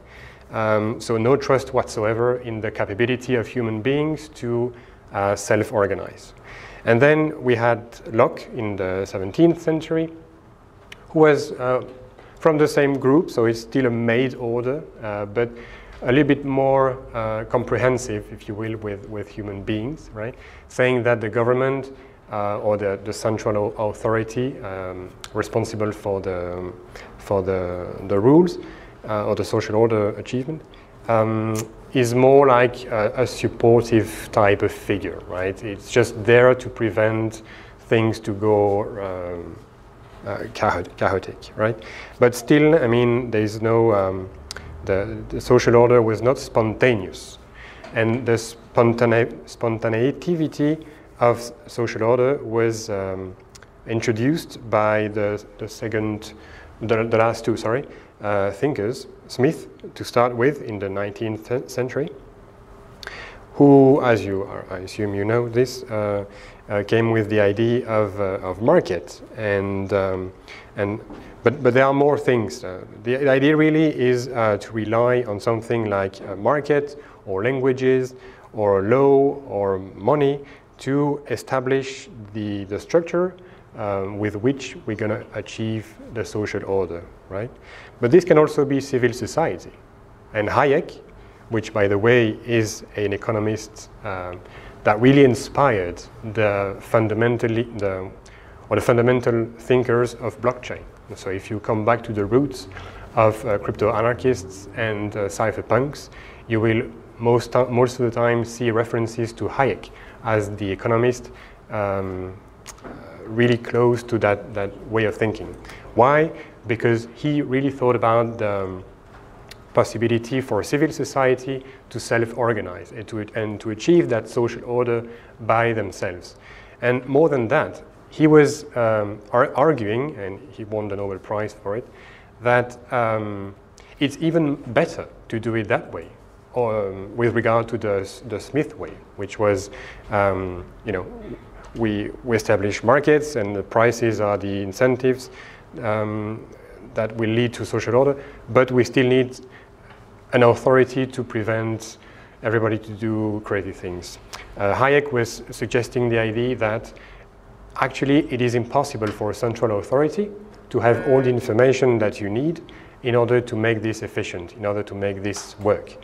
Um, so no trust whatsoever in the capability of human beings to uh, self-organize. And then we had Locke in the 17th century, who was uh, from the same group, so it's still a made order, uh, but a little bit more uh, comprehensive, if you will, with, with human beings, right? Saying that the government uh, or the, the central authority um, responsible for the, for the, the rules uh, or the social order achievement um, is more like a, a, supportive type of figure, right? It's just there to prevent things to go um, uh, chaotic, right? But still, I mean, there is no, um, the, the, social order was not spontaneous. And the spontane spontaneity of social order was um, introduced by the, the second, the, the last two, sorry, uh, thinkers, Smith to start with in the 19th century, who, as you are, I assume you know this, uh, uh, came with the idea of, uh, of market and, um, and but, but there are more things. Uh, the, the, idea really is uh, to rely on something like a market or languages or law or money to establish the, the structure um, with which we're going to achieve the social order, right? But this can also be civil society. And Hayek, which by the way is an economist um, that really inspired the fundamentally the or the fundamental thinkers of blockchain. So if you come back to the roots of uh, crypto anarchists and uh, cypherpunks, you will most most of the time see references to Hayek as the economist um, really close to that, that way of thinking. Why? Because he really thought about the um, possibility for civil society to self-organize and to, and to achieve that social order by themselves. And more than that, he was um, ar arguing, and he won the Nobel Prize for it, that um, it's even better to do it that way, um, with regard to the, the Smith way, which was, um, you know, we, we establish markets and the prices are the incentives um, that will lead to social order, but we still need an authority to prevent everybody to do crazy things. Uh, Hayek was suggesting the idea that actually it is impossible for a central authority to have all the information that you need in order to make this efficient, in order to make this work.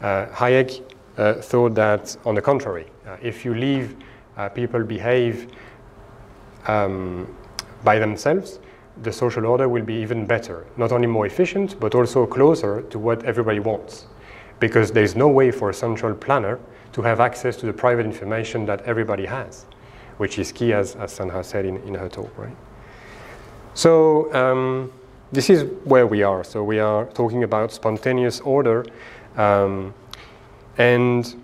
Uh, Hayek uh, thought that, on the contrary, uh, if you leave uh, people behave um, by themselves, the social order will be even better. Not only more efficient, but also closer to what everybody wants. Because there's no way for a central planner to have access to the private information that everybody has, which is key, as, as Sandra said in, in her talk, right? So um, this is where we are. So we are talking about spontaneous order. Um, and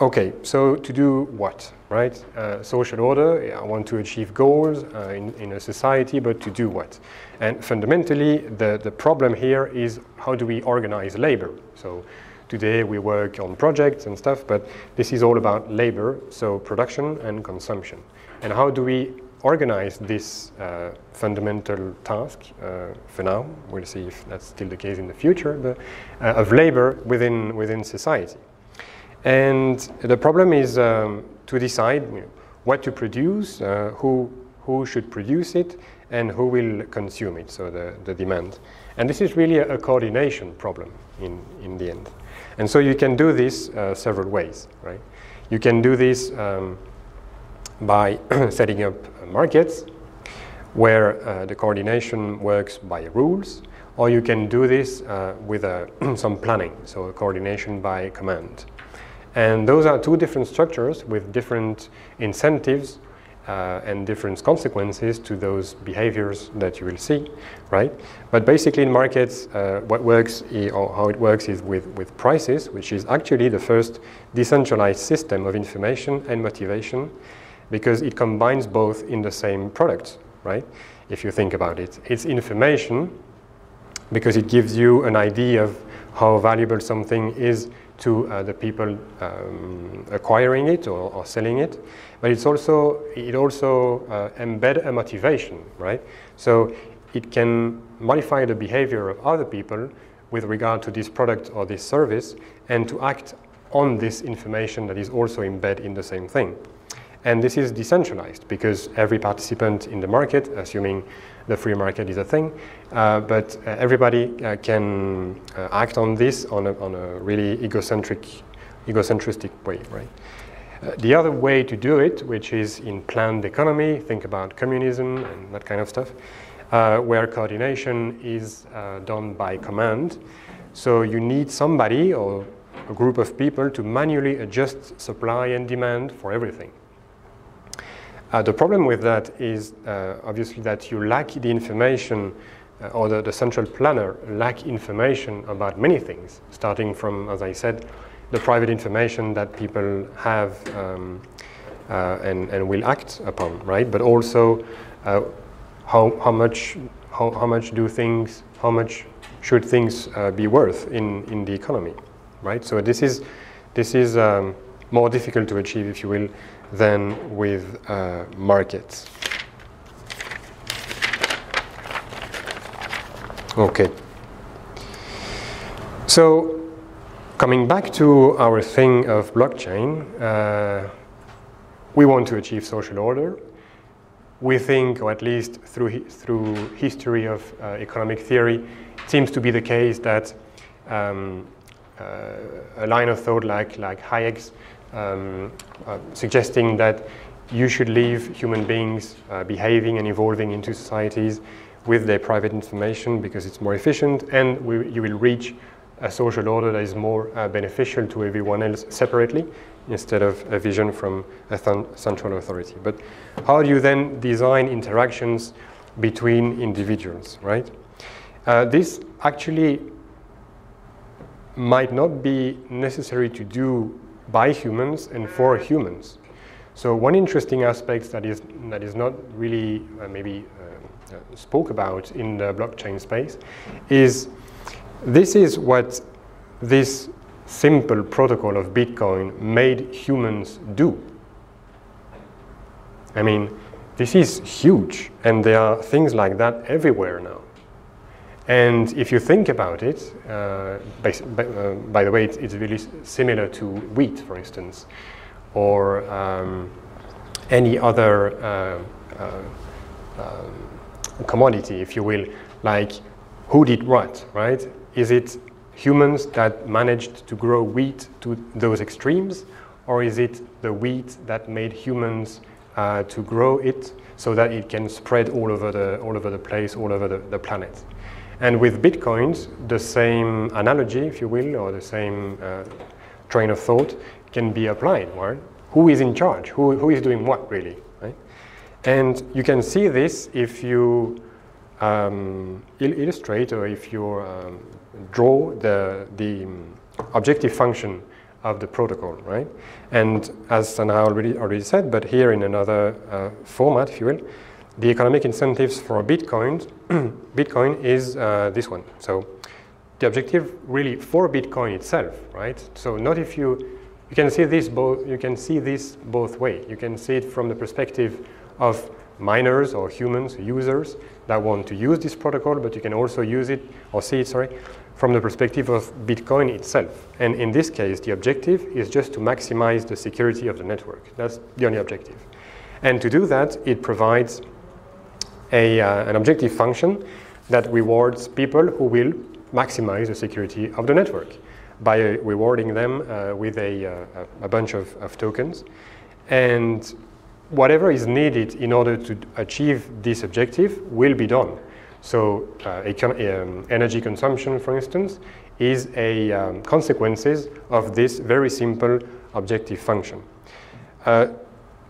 Okay, so to do what, right? Uh, social order, I want to achieve goals uh, in, in a society, but to do what? And fundamentally, the, the problem here is how do we organize labor? So today we work on projects and stuff, but this is all about labor, so production and consumption. And how do we organize this uh, fundamental task uh, for now? We'll see if that's still the case in the future, but, uh, of labor within, within society. And the problem is um, to decide what to produce, uh, who, who should produce it, and who will consume it, so the, the demand. And this is really a, a coordination problem in, in the end. And so you can do this uh, several ways, right? You can do this um, by setting up markets where uh, the coordination works by rules, or you can do this uh, with uh, some planning, so coordination by command. And those are two different structures with different incentives uh, and different consequences to those behaviors that you will see, right? But basically in markets, uh, what works or how it works is with, with prices, which is actually the first decentralized system of information and motivation because it combines both in the same product, right? If you think about it. It's information because it gives you an idea of how valuable something is to uh, the people um, acquiring it or, or, selling it. But it's also, it also uh, embed a motivation, right? So it can modify the behavior of other people with regard to this product or this service and to act on this information that is also embedded in the same thing. And this is decentralized because every participant in the market, assuming the free market is a thing, uh, but uh, everybody uh, can uh, act on this on a, on a really egocentric, egocentristic way, right? Uh, the other way to do it, which is in planned economy, think about communism and that kind of stuff, uh, where coordination is done by command. So you need somebody or a group of people to manually adjust supply and demand for everything. Uh, the problem with that is uh, obviously that you lack the information uh, or the, the, central planner lack information about many things, starting from, as I said, the private information that people have um, uh, and, and will act upon, right? But also uh, how, how, much, how, how much do things, how much should things uh, be worth in, in the economy, right? So this is, this is um, more difficult to achieve, if you will, than with uh, markets. Okay. So coming back to our thing of blockchain, uh, we want to achieve social order. We think, or at least through, through history of uh, economic theory, it seems to be the case that um, uh, a line of thought like, like Hayek's um, uh, suggesting that you should leave human beings uh, behaving and evolving into societies with their private information because it's more efficient and we, you will reach a social order that is more uh, beneficial to everyone else separately instead of a vision from a central authority. But how do you then design interactions between individuals, right? Uh, this actually might not be necessary to do by humans and for humans. So one interesting aspect that is, that is not really uh, maybe uh, uh, spoke about in the blockchain space is this is what this simple protocol of Bitcoin made humans do. I mean, this is huge, and there are things like that everywhere now. And if you think about it, uh, by, by, uh, by, the way, it's, it's, really similar to wheat, for instance, or um, any other uh, uh um, commodity, if you will, like who did what, right? Is it humans that managed to grow wheat to those extremes, or is it the wheat that made humans uh, to grow it so that it can spread all over the, all over the place, all over the, the planet? And with bitcoins, the same analogy, if you will, or the same uh, train of thought can be applied, right? Who is in charge? Who, who is doing what, really, right? And you can see this if you um, il illustrate or if you um, draw the, the objective function of the protocol, right? And as Sandra already, already said, but here in another uh, format, if you will, the economic incentives for Bitcoin, Bitcoin is uh, this one. So the objective really for Bitcoin itself, right? So not if you, you can see this both, you can see this both way. You can see it from the perspective of miners or humans, users that want to use this protocol, but you can also use it, or see it, sorry, from the perspective of Bitcoin itself. And in this case, the objective is just to maximize the security of the network. That's the only objective. And to do that, it provides a, uh, an objective function that rewards people who will maximize the security of the network by uh, rewarding them uh, with a, uh, a bunch of, of, tokens. And whatever is needed in order to achieve this objective will be done. So uh, um, energy consumption, for instance, is a um, consequences of this very simple objective function. Uh,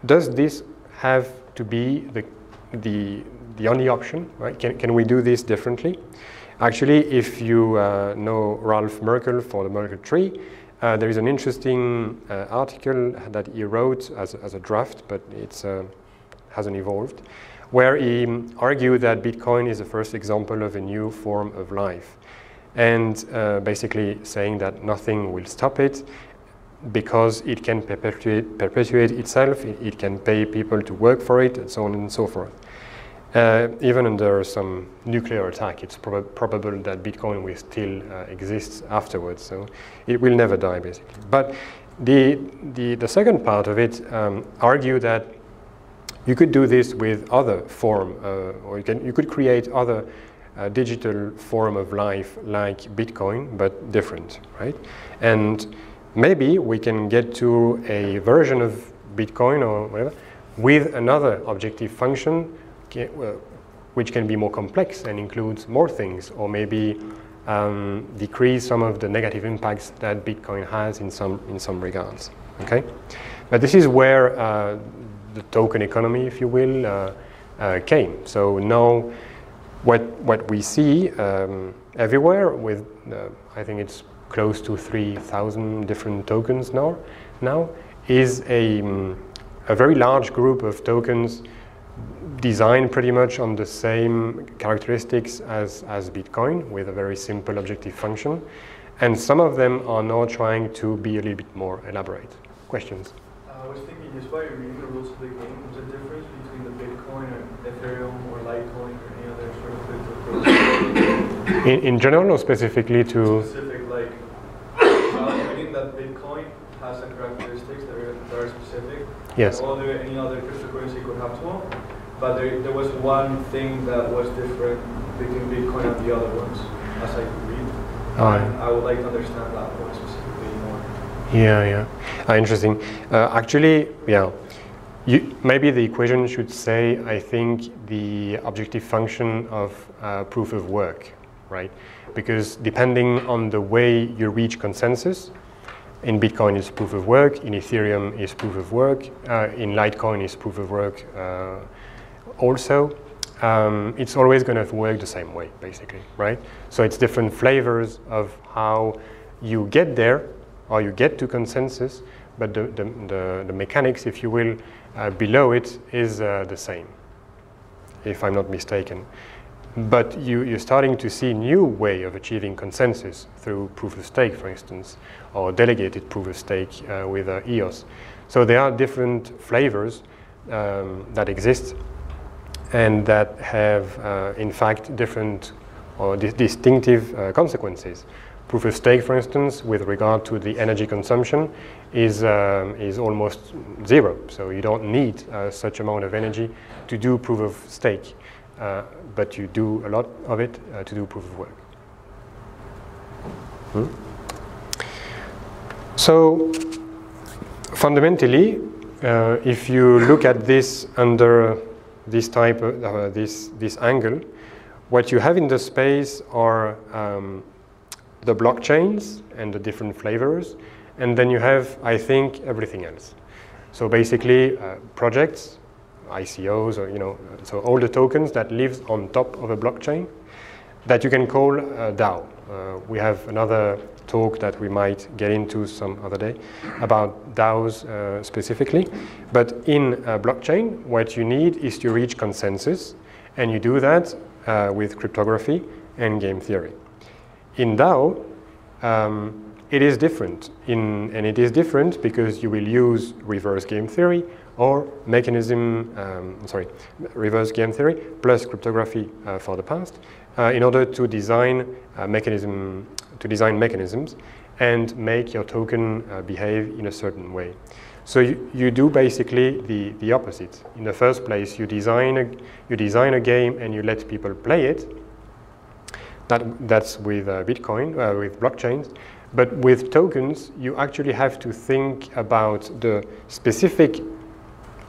does this have to be the, the, the only option, right? Can, can we do this differently? Actually, if you uh, know Ralph Merkle for the Merkle tree, uh, there is an interesting uh, article that he wrote as, as a draft, but it uh, hasn't evolved, where he argued that Bitcoin is the first example of a new form of life. and uh, basically saying that nothing will stop it because it can perpetuate, perpetuate itself, it, it, can pay people to work for it, and so on and so forth. Uh, even under some nuclear attack, it's prob probable that Bitcoin will still uh, exist afterwards, so it will never die, basically. But the, the, the second part of it um, argue that you could do this with other form, uh, or you, can, you could create other uh, digital form of life like Bitcoin, but different, right? And maybe we can get to a version of Bitcoin or whatever with another objective function which can be more complex and includes more things, or maybe um, decrease some of the negative impacts that Bitcoin has in some, in some regards. Okay? But this is where uh, the token economy, if you will, uh, uh, came. So now what, what we see um, everywhere with, uh, I think it's close to 3,000 different tokens now, now is a, um, a very large group of tokens designed pretty much on the same characteristics as, as Bitcoin with a very simple objective function. And some of them are now trying to be a little bit more elaborate. Questions? Uh, I was thinking, just by reading the rules of the game, there's a difference between the Bitcoin and Ethereum or Litecoin or any other sort of cryptocurrency? In, in general or specifically to? Specific, like, I think that Bitcoin has some characteristics that are, that are specific. Yes. All the, any other cryptocurrency could have to but there, there was one thing that was different between Bitcoin and the other ones, as I could read. Oh, and I would like to understand that more specifically more. Yeah, yeah. Ah, interesting. Uh, actually, yeah. You, maybe the equation should say, I think, the objective function of uh, proof of work, right? Because depending on the way you reach consensus, in Bitcoin is proof of work, in Ethereum is proof of work, uh, in Litecoin is proof of work, uh, also, um, it's always going to work the same way, basically, right? So it's different flavors of how you get there or you get to consensus, but the, the, the, the mechanics, if you will, uh, below it is uh, the same, if I'm not mistaken. But you, you're starting to see new way of achieving consensus through proof of stake, for instance, or delegated proof of stake uh, with uh, EOS. So there are different flavors um, that exist and that have, uh, in fact, different or di distinctive uh, consequences. Proof of stake, for instance, with regard to the energy consumption, is, um, is almost zero. So you don't need uh, such amount of energy to do proof of stake, uh, but you do a lot of it uh, to do proof of work. Hmm? So fundamentally, uh, if you look at this under this type of uh, this this angle, what you have in the space are um, the blockchains and the different flavors, and then you have, I think, everything else. So basically, uh, projects, ICOs, or you know, so all the tokens that lives on top of a blockchain that you can call a DAO. Uh, we have another talk that we might get into some other day about DAOs uh, specifically. But in blockchain, what you need is to reach consensus, and you do that uh, with cryptography and game theory. In DAO, um, it is different, in, and it is different because you will use reverse game theory or mechanism, um, sorry, reverse game theory plus cryptography uh, for the past uh, in order to design mechanism to design mechanisms and make your token uh, behave in a certain way. So you, you do basically the, the opposite. In the first place, you design, a, you design a game and you let people play it. That, that's with uh, Bitcoin, uh, with blockchains. But with tokens, you actually have to think about the specific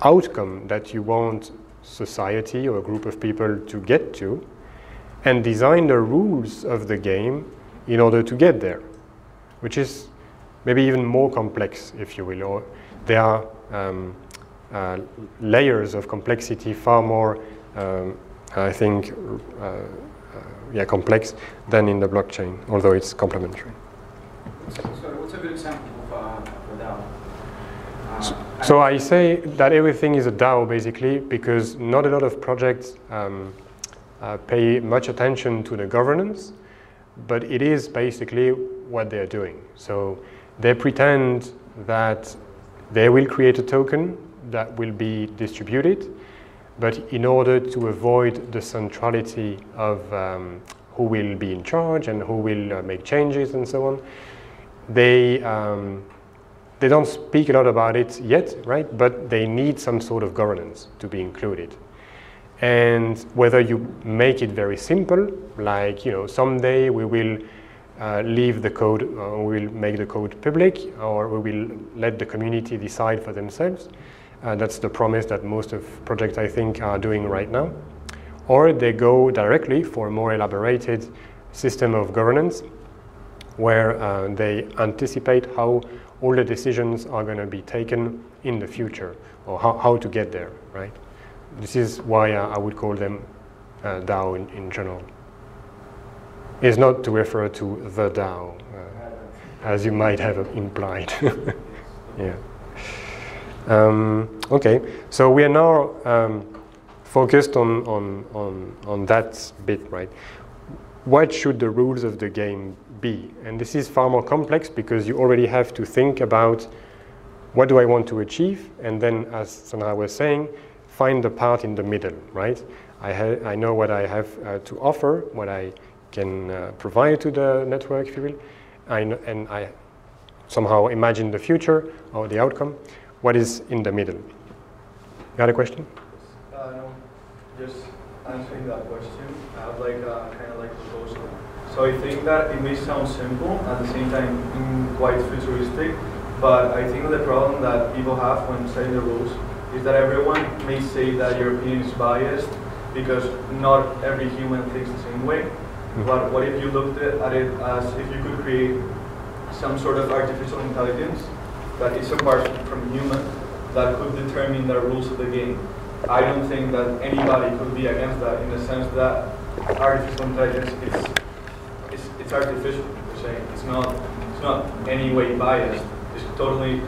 outcome that you want society or a group of people to get to and design the rules of the game in order to get there, which is maybe even more complex, if you will. Or there are um, uh, layers of complexity far more, um, I think, uh, uh, yeah, complex than in the blockchain, although it's complementary. So, what's a good example of, uh, a DAO? Uh, so, so, I say that everything is a DAO basically because not a lot of projects um, uh, pay much attention to the governance but it is basically what they're doing. So they pretend that they will create a token that will be distributed, but in order to avoid the centrality of um, who will be in charge and who will uh, make changes and so on, they, um, they don't speak a lot about it yet, right? But they need some sort of governance to be included. And whether you make it very simple, like, you know, someday we will uh, leave the code, uh, we will make the code public, or we will let the community decide for themselves. Uh, that's the promise that most of projects, I think, are doing right now. Or they go directly for a more elaborated system of governance where uh, they anticipate how all the decisions are going to be taken in the future or how, how to get there, right? This is why I would call them uh, DAO in, in general. It's not to refer to the DAO, uh, as you might have implied. yeah. Um, okay, so we are now um, focused on, on, on, on that bit, right? What should the rules of the game be? And this is far more complex because you already have to think about what do I want to achieve? And then, as Sandra was saying, find the part in the middle, right? I, I know what I have uh, to offer, what I can uh, provide to the network, if you will, I and I somehow imagine the future or the outcome. What is in the middle? You had a question? Uh, no, just answering that question. I have like a kind of like proposal. So I think that it may sound simple at the same time mm, quite futuristic, but I think the problem that people have when setting the rules is that everyone may say that your opinion is biased because not every human thinks the same way. Mm-hmm. But what if you looked at it as if you could create some sort of artificial intelligence that is apart from human that could determine the rules of the game? I don't think that anybody could be against that in the sense that artificial intelligence is it's, it's artificial per se. It's not it's not any way biased. It's totally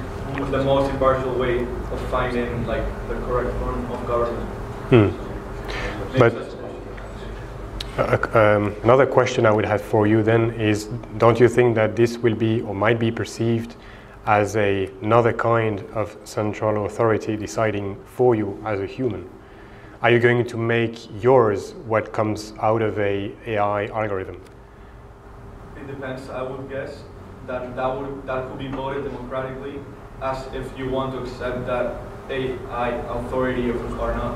the most impartial way of finding like the correct form of government. Hmm. But uh, um, another question I would have for you then is, don't you think that this will be or might be perceived as a, another kind of central authority deciding for you as a human? Are you going to make yours what comes out of a AI algorithm? It depends. I would guess that that would that could be voted democratically as if you want to accept that AI authority or not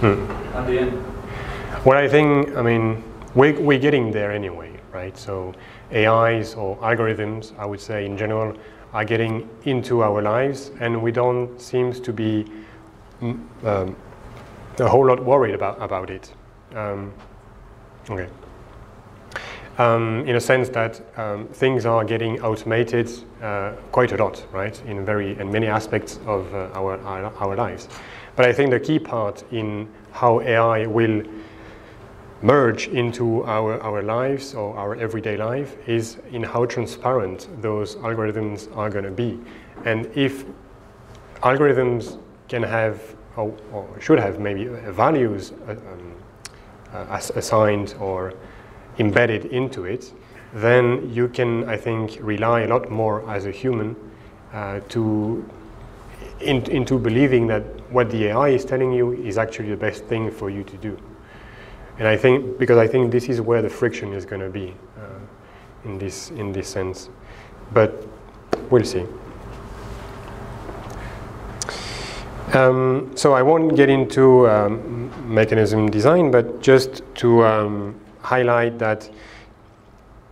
hmm. at the end. Well, I think, I mean, we're, we're getting there anyway, right? So AIs or algorithms, I would say in general, are getting into our lives and we don't seem to be mm, um, a whole lot worried about, about it. Um, okay um, in a sense that um, things are getting automated uh, quite a lot, right, in very in many aspects of uh, our, our, our lives. But I think the key part in how AI will merge into our, our lives or our everyday life is in how transparent those algorithms are going to be. And if algorithms can have or, or should have maybe values uh, um, uh, assigned or embedded into it, then you can, I think, rely a lot more as a human uh, to in, into believing that what the AI is telling you is actually the best thing for you to do. And I think because I think this is where the friction is going to be uh, in this in this sense, but we'll see. Um, so I won't get into um, mechanism design, but just to um, highlight that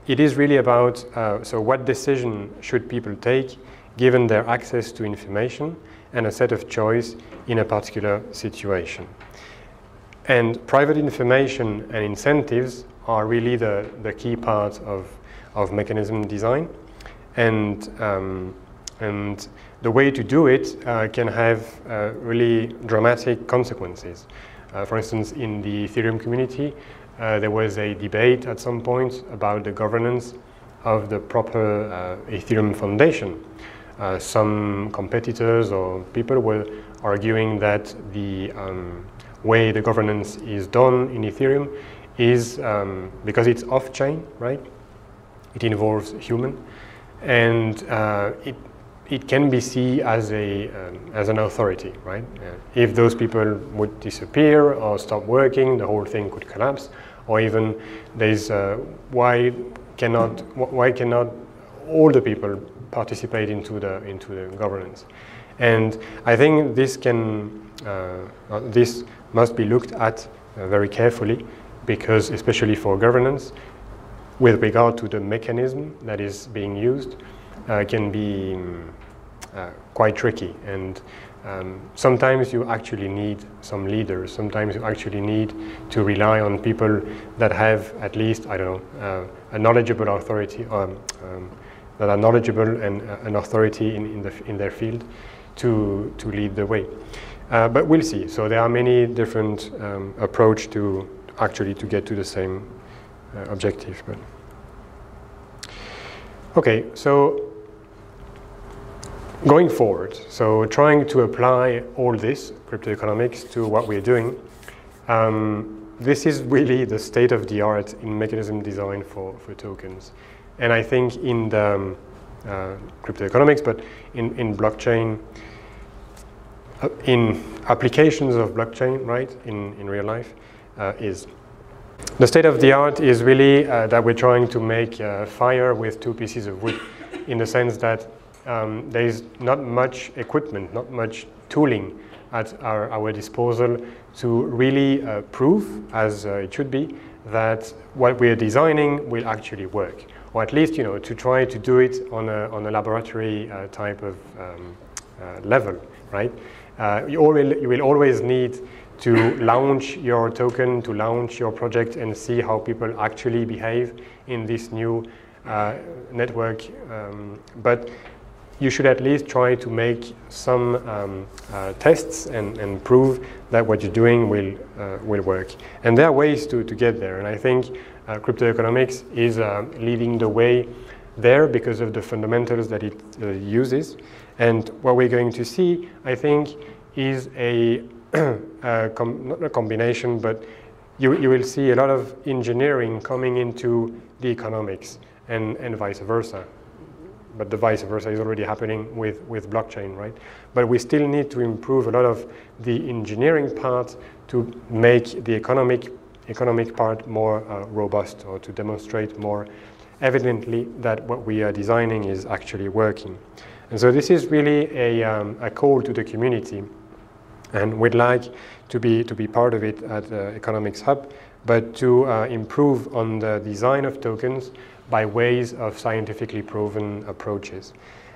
it is really about uh, so what decision should people take given their access to information and a set of choice in a particular situation. And private information and incentives are really the, the key part of, of mechanism design. And, um, and the way to do it uh, can have uh, really dramatic consequences. Uh, for instance, in the Ethereum community, uh, there was a debate at some point about the governance of the proper uh, Ethereum Foundation. Uh, some competitors or people were arguing that the um, way the governance is done in Ethereum is um, because it's off-chain, right? it involves human, and uh, it it can be seen as a um, as an authority, right? Uh, if those people would disappear or stop working, the whole thing could collapse, or even there's uh, why cannot why cannot all the people participate into the into the governance, and I think this can uh, this must be looked at uh, very carefully because especially for governance, with regard to the mechanism that is being used, uh, can be um, uh, quite tricky. And um, sometimes you actually need some leaders. Sometimes you actually need to rely on people that have at least, I don't know, uh, a knowledgeable authority, um, um, that are knowledgeable and uh, an authority in, in, the, in their field to, to lead the way. Uh, but we'll see. So there are many different um, approach to actually to get to the same uh, objective. But okay, so going forward, so trying to apply all this crypto economics to what we're doing. Um, this is really the state of the art in mechanism design for, for tokens. And I think in the um, uh, crypto economics, but in, in blockchain, uh, in applications of blockchain, right, in, in real life, uh, is. The state of the art is really uh, that we're trying to make uh, fire with two pieces of wood, in the sense that um, there is not much equipment, not much tooling at our, our disposal to really uh, prove, as uh, it should be, that what we're designing will actually work, or at least, you know, to try to do it on a, on a laboratory uh, type of um, uh, level, right? You, will, you will always need to launch your token, to launch your project and see how people actually behave in this new uh, network. Um, but you should at least try to make some um, uh, tests and, and prove that what you're doing will, uh, will work. And there are ways to, to get there. And I think uh, crypto economics is uh, leading the way there because of the fundamentals that it uh, uses. And what we're going to see, I think, is a, a not a combination, but you, you will see a lot of engineering coming into the economics and, and vice versa but the vice versa is already happening with, with blockchain, right? But we still need to improve a lot of the engineering part to make the economic, economic part more uh, robust or to demonstrate more evidently that what we are designing is actually working. And so this is really a, um, a call to the community and we'd like to be, to be part of it at uh, Economics Hub, but to uh, improve on the design of tokens by ways of scientifically proven approaches.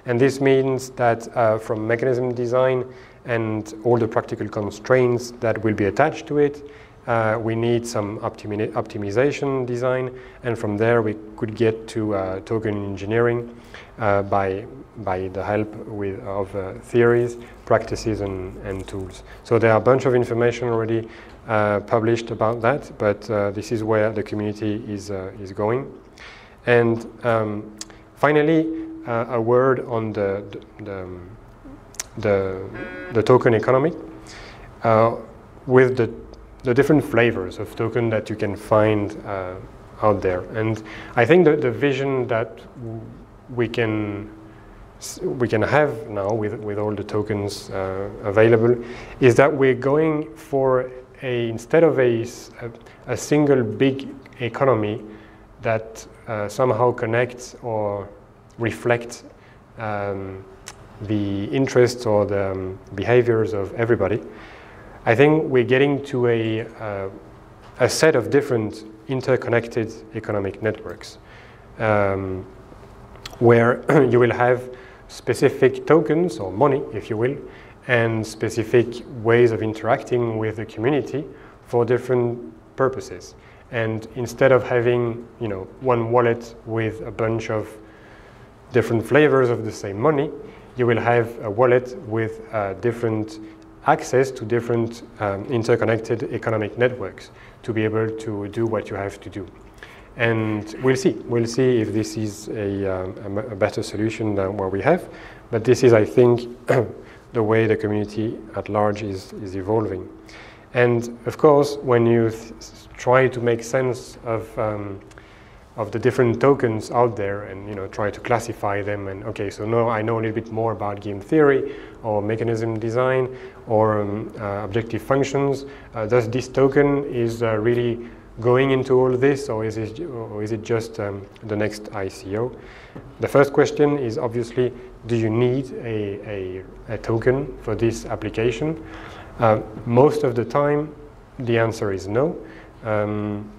And this means that uh, from mechanism design and all the practical constraints that will be attached to it, uh, we need some optimi optimization design, and from there we could get to uh, token engineering uh, by, by the help with, of uh, theories, practices, and, and tools. So there are a bunch of information already uh, published about that, but this is where the community is, is going. And um, finally, uh, a word on the, the, the, the token economy uh, with the, the different flavors of token that you can find uh, out there. And I think that the vision that we can we can have now with, with all the tokens uh, available is that we're going for a instead of a, a, single big economy that uh, somehow connects or reflects um, the interests or the um, behaviors of everybody. I think we're getting to a, uh, a set of different interconnected economic networks um, where you will have specific tokens or money, if you will, and specific ways of interacting with the community for different purposes. And instead of having, you know, one wallet with a bunch of different flavors of the same money, you will have a wallet with uh, different access to different um, interconnected economic networks to be able to do what you have to do. And we'll see. We'll see if this is a, um, a better solution than what we have. But this is, I think, the way the community at large is, is evolving. And of course, when you try to make sense of, um, of the different tokens out there and you know try to classify them and okay so now I know a little bit more about game theory or mechanism design or um, uh, objective functions uh, does this token is uh, really going into all this or is it, or is it just um, the next ICO the first question is obviously do you need a, a, a token for this application uh, most of the time the answer is no um,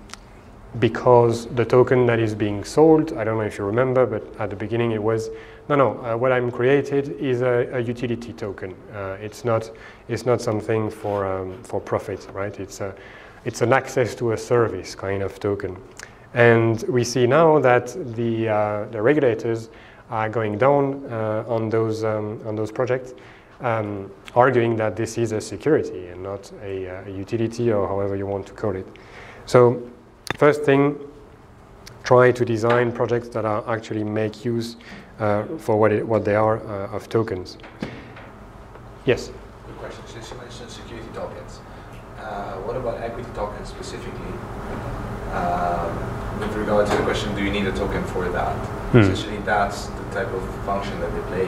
because the token that is being sold, I don't know if you remember, but at the beginning it was, no, no, uh, what I'm created is a, a utility token. Uh, it's, not, it's not something for, um, for profit, right? It's, a, it's an access to a service kind of token. And we see now that the, uh, the regulators are going down uh, on, those, um, on those projects, um, arguing that this is a security and not a, a utility or however you want to call it. So First thing, try to design projects that are actually make use uh, for what, it, what they are uh, of tokens. Yes? Good question. Since you mentioned security tokens, uh, what about equity tokens specifically? Um, with regard to the question, do you need a token for that? Hmm. Essentially, that's the type of function that they play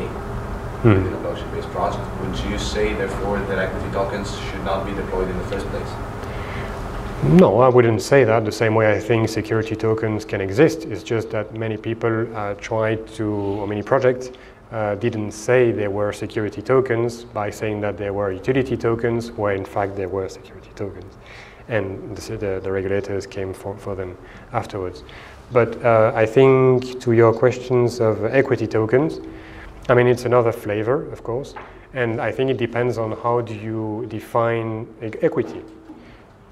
hmm. within a blockchain-based project. Would you say, therefore, that equity tokens should not be deployed in the first place? No, I wouldn't say that. The same way I think security tokens can exist. It's just that many people uh, tried to, or many projects uh, didn't say they were security tokens by saying that they were utility tokens, where in fact they were security tokens. And the, the, the regulators came for, for them afterwards. But uh, I think to your questions of equity tokens, I mean, it's another flavor, of course. And I think it depends on how do you define equity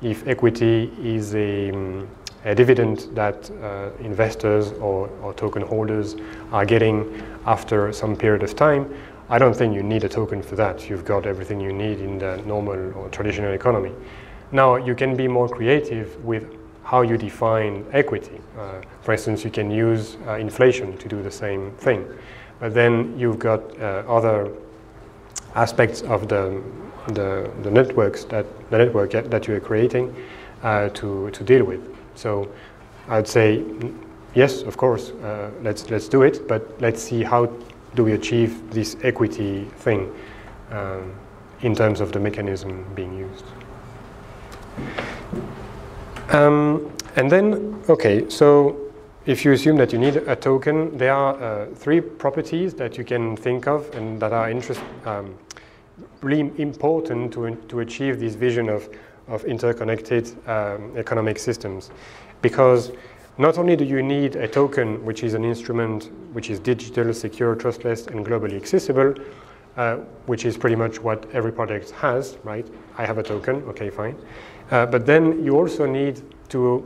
if equity is a, um, a dividend that uh, investors or, or, token holders are getting after some period of time, I don't think you need a token for that. You've got everything you need in the normal or traditional economy. Now, you can be more creative with how you define equity. Uh, for instance, you can use uh, inflation to do the same thing. But then you've got uh, other aspects of the the, the networks that the network that you are creating uh, to, to deal with. So I'd say yes, of course, uh, let's let's do it, but let's see how do we achieve this equity thing um, in terms of the mechanism being used. Um, and then, okay, so if you assume that you need a token, there are uh, three properties that you can think of and that are interest, um, really important to, to achieve this vision of, of interconnected um, economic systems. Because not only do you need a token, which is an instrument which is digital, secure, trustless, and globally accessible, uh, which is pretty much what every project has, right? I have a token, okay, fine. Uh, but then you also need to,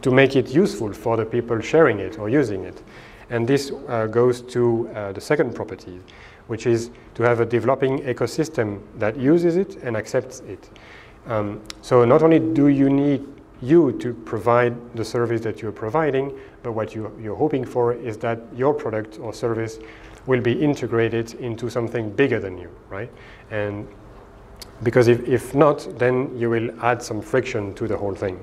to make it useful for the people sharing it or using it. And this uh, goes to uh, the second property, which is to have a developing ecosystem that uses it and accepts it. Um, so not only do you need you to provide the service that you're providing, but what you, you're hoping for is that your product or service will be integrated into something bigger than you, right? And because if, if not, then you will add some friction to the whole thing.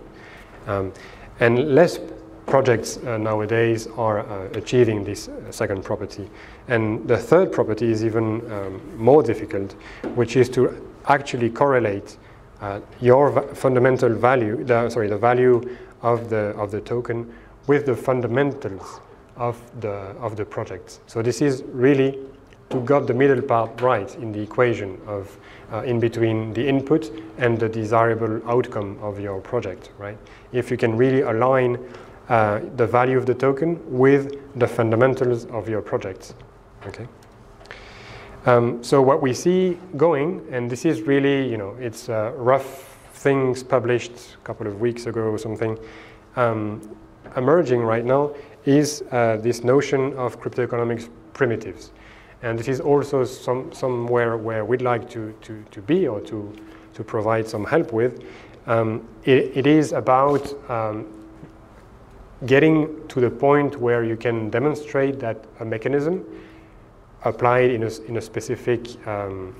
Um, and less projects uh, nowadays are uh, achieving this uh, second property. And the third property is even um, more difficult, which is to actually correlate uh, your va fundamental value, the, sorry, the value of the, of the token with the fundamentals of the, of the project. So this is really to get the middle part right in the equation of uh, in between the input and the desirable outcome of your project, right? If you can really align uh, the value of the token with the fundamentals of your project. Okay. Um, so what we see going, and this is really, you know, it's uh, rough things published a couple of weeks ago or something, um, emerging right now is uh, this notion of cryptoeconomics primitives. And this is also some, somewhere where we'd like to, to, to be or to, to provide some help with. Um, it, it is about um, getting to the point where you can demonstrate that a mechanism applied in a, in a specific um,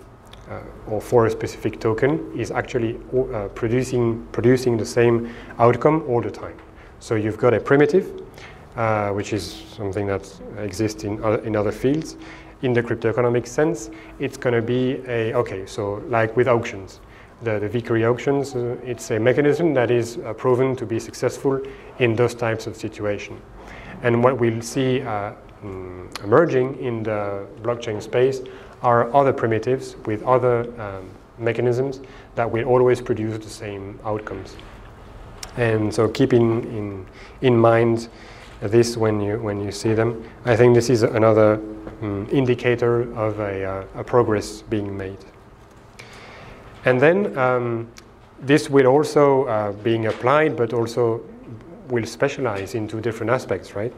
uh, or for a specific token is actually uh, producing, producing the same outcome all the time. So you've got a primitive uh, which is something that exists in other, in other fields. In the cryptoeconomic sense, it's going to be a okay. So like with auctions, the, the Vickrey auctions, uh, it's a mechanism that is uh, proven to be successful in those types of situations. And what we'll see mm, emerging in the blockchain space are other primitives with other um, mechanisms that will always produce the same outcomes. And so keeping in, in mind this when you, when you see them, I think this is another um, indicator of a, uh, a progress being made. And then um, this will also uh, being applied, but also will specialize into different aspects, right?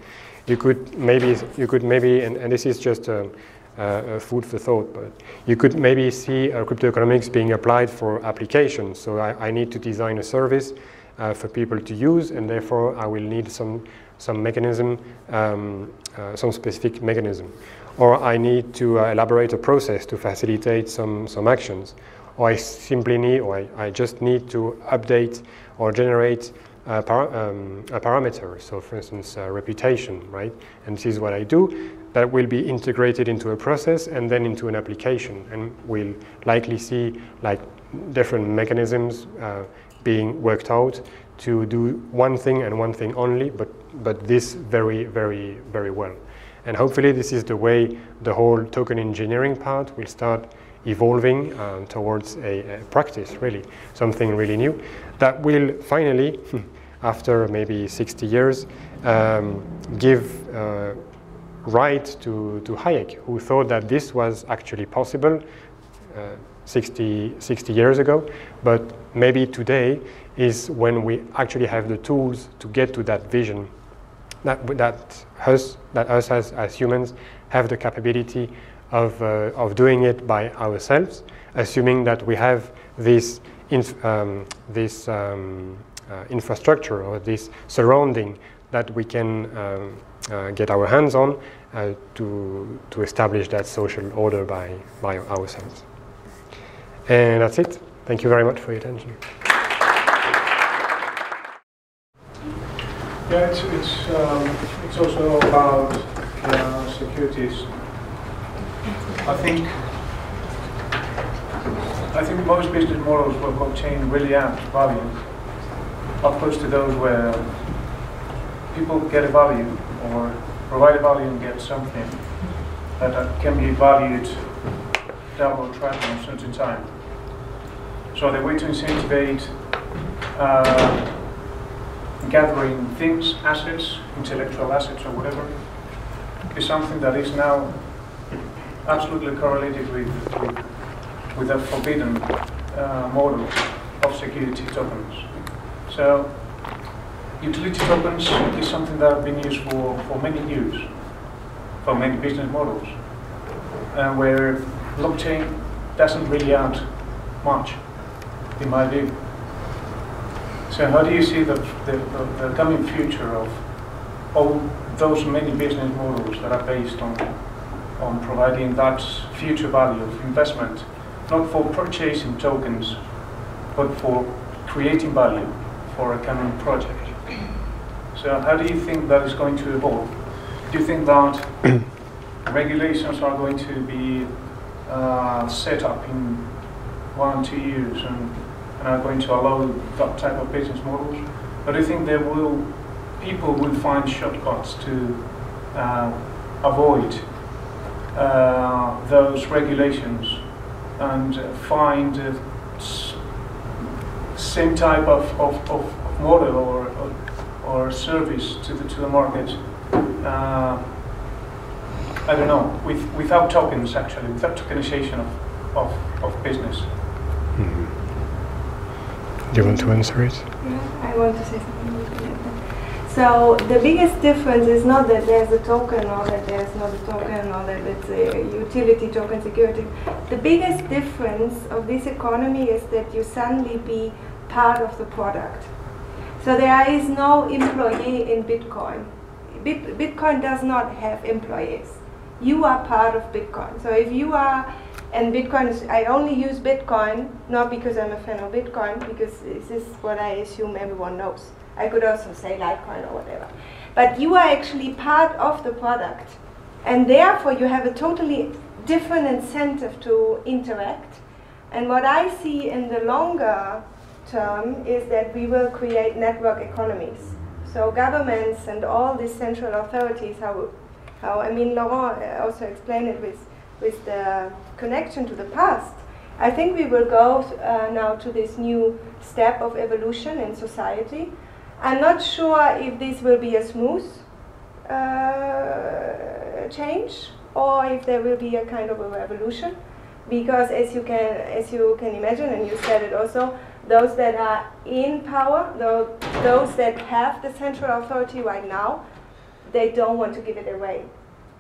You could maybe, you could maybe, and, and this is just a, a, food for thought, but you could maybe see uh, cryptoeconomics being applied for applications. So I, I need to design a service uh, for people to use, and therefore I will need some some mechanism, um, uh, some specific mechanism, or I need to uh, elaborate a process to facilitate some some actions or I simply need, or I, I just need to update or generate um, a parameter. So for instance, uh, reputation, right? And this is what I do. That will be integrated into a process and then into an application. And we'll likely see like different mechanisms uh, being worked out to do one thing and one thing only, but, but this very, very, very well. And hopefully this is the way the whole token engineering part will start evolving um, towards a, a, practice, really, something really new that will finally, after maybe 60 years, um, give uh, right to, to Hayek, who thought that this was actually possible uh, 60, 60 years ago, but maybe today is when we actually have the tools to get to that vision that, that us, that us as, as humans have the capability of, uh, of doing it by ourselves, assuming that we have this, um, this um, infrastructure or this surrounding that we can um, uh, get our hands on uh, to, to establish that social order by, by ourselves. And that's it. Thank you very much for your attention. Yeah, it's, it's, um, it's also about uh, securities I think I think most business models where blockchain really adds value opposed to those where people get a value or provide a value and get something that can be valued double or triple in a certain time. So the way to incentivize uh, gathering things, assets, intellectual assets or whatever, is something that is now absolutely correlated with, with, with a forbidden uh, model of security tokens. So utility tokens is something that have been used for, for many years, for many business models, where blockchain doesn't really add much, in my view. So how do you see the, the, the, the coming future of all those many business models that are based on on providing that future value of investment, not for purchasing tokens, but for creating value for a common project. So how do you think that is going to evolve? Do you think that regulations are going to be uh, set up in one, two years and, and, are going to allow that type of business models? Or do you think there will people will find shortcuts to uh, avoid uh, those regulations and find uh, same type of, of, of model or, or, or, service to the, to the market. Uh, I don't know, with, without tokens actually, without tokenization of, of, of business. Mm -hmm. Do you want to answer it? Yeah, I want to say something. So the biggest difference is not that there's a token or that there's not a token or that it's a utility token security. The biggest difference of this economy is that you suddenly be part of the product. So there is no employee in Bitcoin. Bit Bitcoin does not have employees. You are part of Bitcoin. So if you are, and Bitcoin is, I only use Bitcoin not because I'm a fan of Bitcoin, because this is what I assume everyone knows. I could also say Litecoin or whatever. but you are actually part of the product. And therefore, you have a totally different incentive to interact. And what I see in the longer term is that we will create network economies. So governments and all these central authorities, how, how I mean, Laurent also explained it with, with the connection to the past. I think we will go uh, now to this new step of evolution in society. I'm not sure if this will be a smooth uh, change or if there will be a kind of a revolution because as you can as you can imagine and you said it also those that are in power those, those that have the central authority right now they don't want to give it away.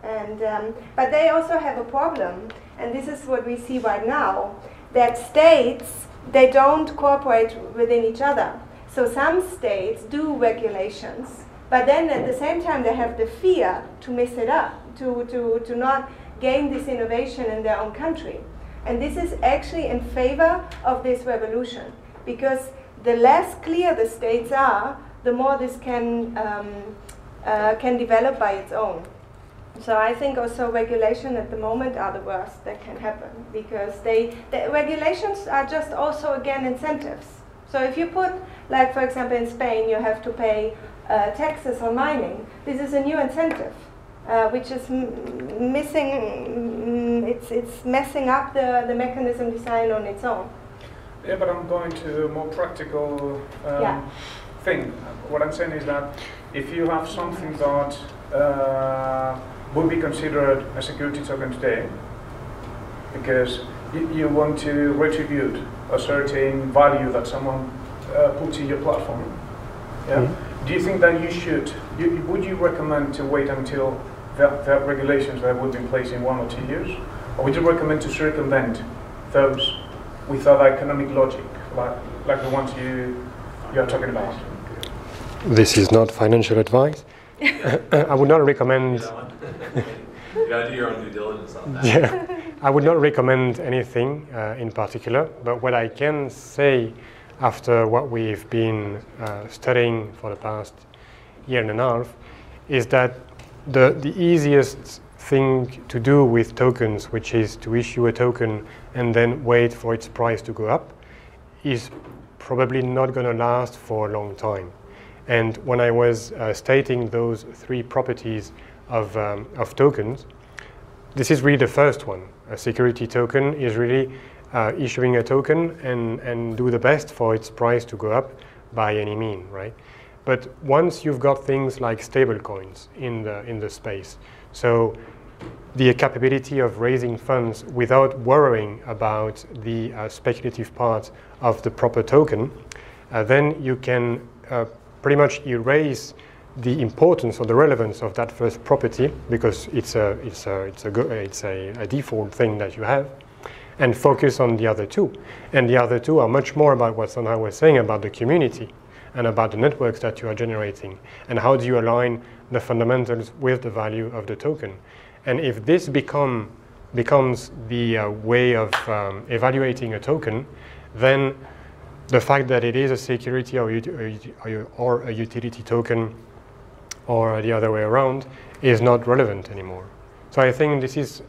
And um, but they also have a problem and this is what we see right now that states they don't cooperate within each other. So some states do regulations but then at the same time, they have the fear to mess it up, to, to, to not gain this innovation in their own country. And this is actually in favor of this revolution because the less clear the states are, the more this can, um, uh, can develop by its own. So I think also regulation at the moment are the worst that can happen because they, the regulations are just also again incentives. So if you put, like for example in Spain, you have to pay uh, taxes on mining. This is a new incentive, uh, which is missing. It's it's messing up the the mechanism design on its own. Yeah, but I'm going to a more practical um, Yeah. thing. What I'm saying is that if you have something that uh, would be considered a security token today, because you, you want to retribute a certain value that someone uh, puts in your platform, yeah. Do you think that you should? You, would you recommend to wait until the, the regulations that would be in place in one or two years, or would you recommend to circumvent those with other economic logic, like like the ones you you are talking about? This is not financial advice. I would not recommend. you gotta do your own due diligence on that. Yeah, I would not recommend anything uh, in particular, but what I can say after what we've been uh, studying for the past year and a half is that the, the easiest thing to do with tokens, which is to issue a token and then wait for its price to go up, is probably not going to last for a long time. And when I was uh, stating those three properties of, um, of tokens, this is really the first one. A security token is really uh, issuing a token and, and do the best for its price to go up by any mean, right? But once you've got things like stablecoins in the, in the space, so the capability of raising funds without worrying about the uh, speculative part of the proper token, uh, then you can uh, pretty much erase the importance or the relevance of that first property because it's a, it's a, it's a, it's a, a default thing that you have and focus on the other two. And the other two are much more about what Sandra was saying about the community and about the networks that you are generating and how do you align the fundamentals with the value of the token. And if this become, becomes the uh, way of um, evaluating a token, then the fact that it is a security or, or a utility token or the other way around is not relevant anymore. So I think this is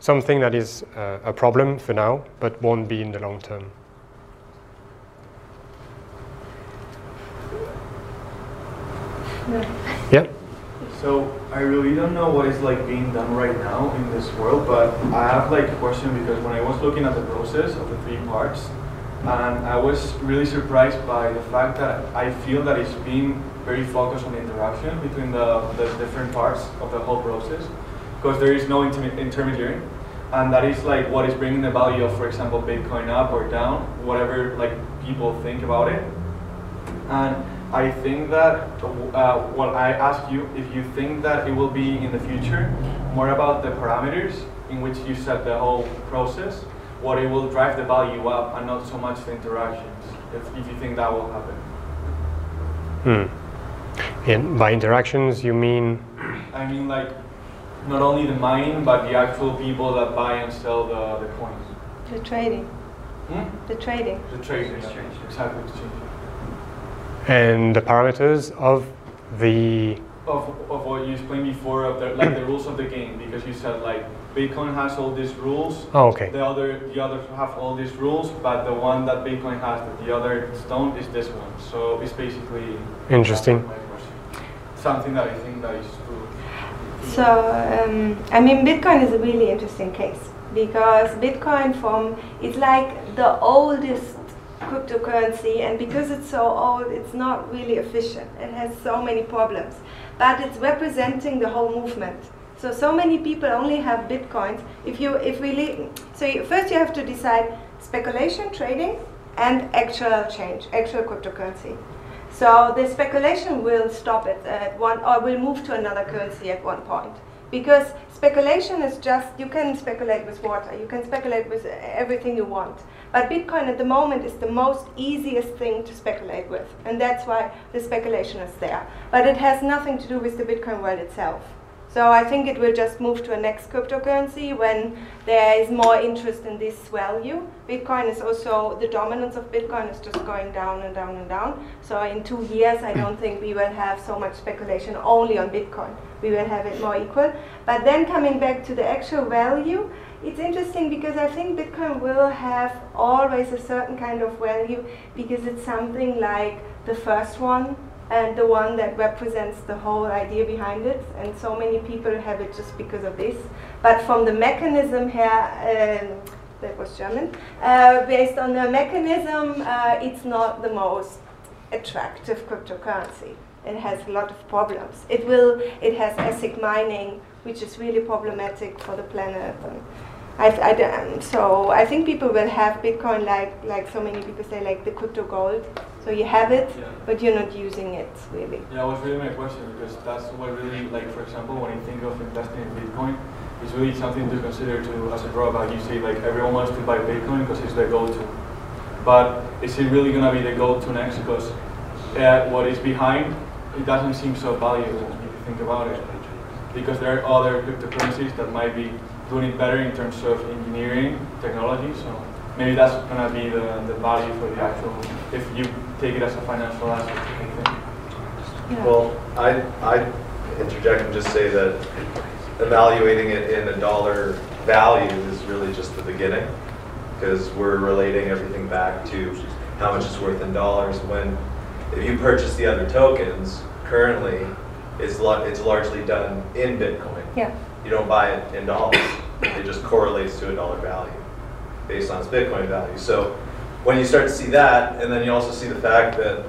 something that is uh, a problem for now, but won't be in the long term. Yeah. So I really don't know what is like being done right now in this world, but I have like a question because when I was looking at the process of the three parts, and I was really surprised by the fact that I feel that it's being very focused on the interaction between the, the different parts of the whole process because there is no intermediary. And that is like what is bringing the value of for example bitcoin up or down whatever like people think about it. And i think that uh, well i ask you if you think that it will be in the future more about the parameters in which you set the whole process what it will drive the value up and not so much the interactions if, if you think that will happen hmm. and by interactions you mean i mean like not only the mining, but the actual people that buy and sell the, the coins. The trading. Hmm? The trading. The trading, exactly. And the parameters of the of, of what you explained before of the, like the rules of the game because you said like Bitcoin has all these rules. Oh, okay. The other the others have all these rules, but the one that Bitcoin has that the other don't is this one. So it's basically Interesting. Something that I think that is true. So, um, I mean, Bitcoin is a really interesting case because Bitcoin from it's like the oldest cryptocurrency, and because it's so old, it's not really efficient. It has so many problems, but it's representing the whole movement. So, so many people only have Bitcoins. If you, if really, so you, first you have to decide speculation, trading, and actual change, actual cryptocurrency. So the speculation will stop it at one, or will move to another currency at one point. Because speculation is just, you can speculate with water, you can speculate with everything you want. But Bitcoin at the moment is the most easiest thing to speculate with. And that's why the speculation is there. But it has nothing to do with the Bitcoin world itself. So I think it will just move to a next cryptocurrency when there is more interest in this value. Bitcoin is also the dominance of Bitcoin is just going down and down and down. So in two years, I don't think we will have so much speculation only on Bitcoin. We will have it more equal. But then coming back to the actual value, it's interesting because I think Bitcoin will have always a certain kind of value because it's something like the first one and the one that represents the whole idea behind it. And so many people have it just because of this. But from the mechanism here, um, that was German, uh, based on the mechanism, uh, it's not the most attractive cryptocurrency. It has a lot of problems. It will, it has ASIC mining, which is really problematic for the planet. And I, I, um, so I think people will have Bitcoin like, like so many people say, like the crypto gold. So you have it, Yeah. but you're not using it really. Yeah, that was really my question because that's what really, like, for example, when you think of investing in Bitcoin, it's really something to consider to as a drawback. You say like everyone wants to buy Bitcoin because it's the go-to, but is it really gonna be the go-to next? Because uh, what is behind, it doesn't seem so valuable if you think about it. Because there are other cryptocurrencies that might be doing it better in terms of engineering, technology. So maybe that's gonna be the, the value for the actual, if you take it as a financial asset. Yeah. Well, I, I interject and just say that evaluating it in a dollar value is really just the beginning because we're relating everything back to how much it's worth in dollars. When if you purchase the other tokens, currently it's, lar- it's largely done in Bitcoin. Yeah. You don't buy it in dollars. It just correlates to a dollar value based on its Bitcoin value. So when you start to see that, and then you also see the fact that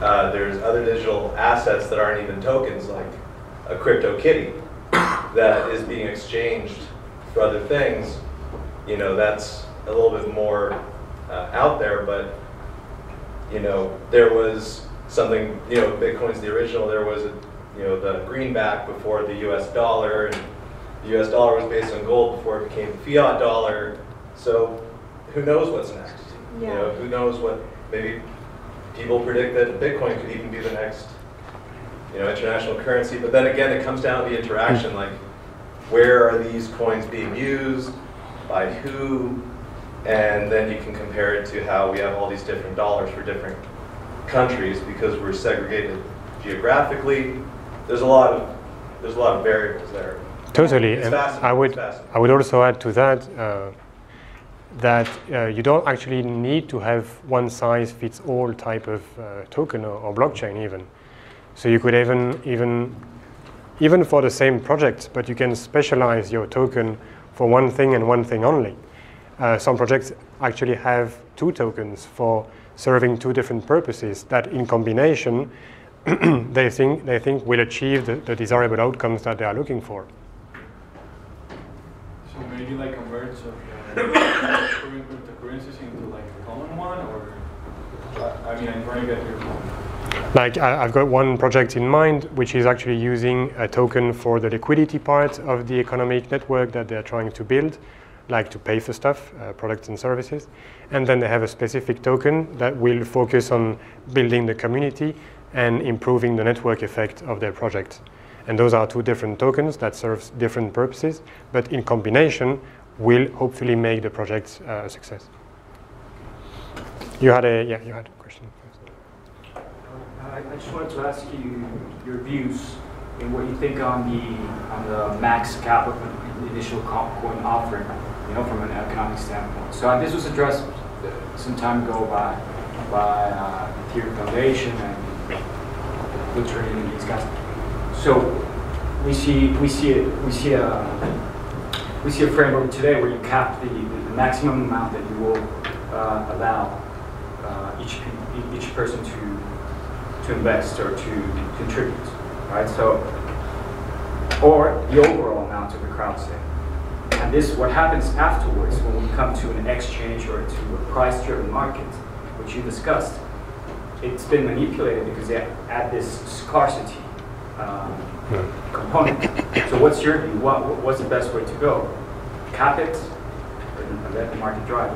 uh, there's other digital assets that aren't even tokens, like a crypto kitty that is being exchanged for other things. You know, that's a little bit more uh, out there, but you know, there was something. You know, Bitcoin's the original. There was a, you know, the greenback before the U.S. dollar, and the U.S. dollar was based on gold before it became fiat dollar. So, who knows what's next? You know, who knows what maybe people predict that Bitcoin could even be the next, you know, international currency. But then again, it comes down to the interaction, like where are these coins being used, by who, and then you can compare it to how we have all these different dollars for different countries because we're segregated geographically. There's a lot of there's a lot of variables there. Totally. And I would. I would also add to that uh, that uh, you don't actually need to have one size fits all type of uh, token or, or blockchain even. So you could even even even for the same project, but you can specialize your token for one thing and one thing only. Uh, some projects actually have two tokens for serving two different purposes that in combination they think they think will achieve the, the desirable outcomes that they are looking for. So maybe like a merge of different cryptocurrencies into like a common one, or I mean, I'm trying to get your Like I, I've got one project in mind, which is actually using a token for the liquidity part of the economic network that they're trying to build, like to pay for stuff, uh, products and services. And then they have a specific token that will focus on building the community and improving the network effect of their project. And those are two different tokens that serves different purposes, but in combination will hopefully make the project uh, a success. You had a yeah, you had a question. I I just wanted to ask you your views and what you think on the on the max cap of the initial coin offering, you know, from an economic standpoint. So uh, this was addressed uh, some time ago by by uh, the Ethereum Foundation and Lutrin and these guys. So we see we see it we see a we see a framework today where you cap the, the maximum amount that you will uh, allow uh, each each person to to invest or to contribute, right? So or the overall amount of the crowd sale. And this, what happens afterwards when we come to an exchange or to a price-driven market, which you discussed, it's been manipulated because they add this scarcity um, component. So what's your view? What, what's the best way to go? Cap it or let the market drive?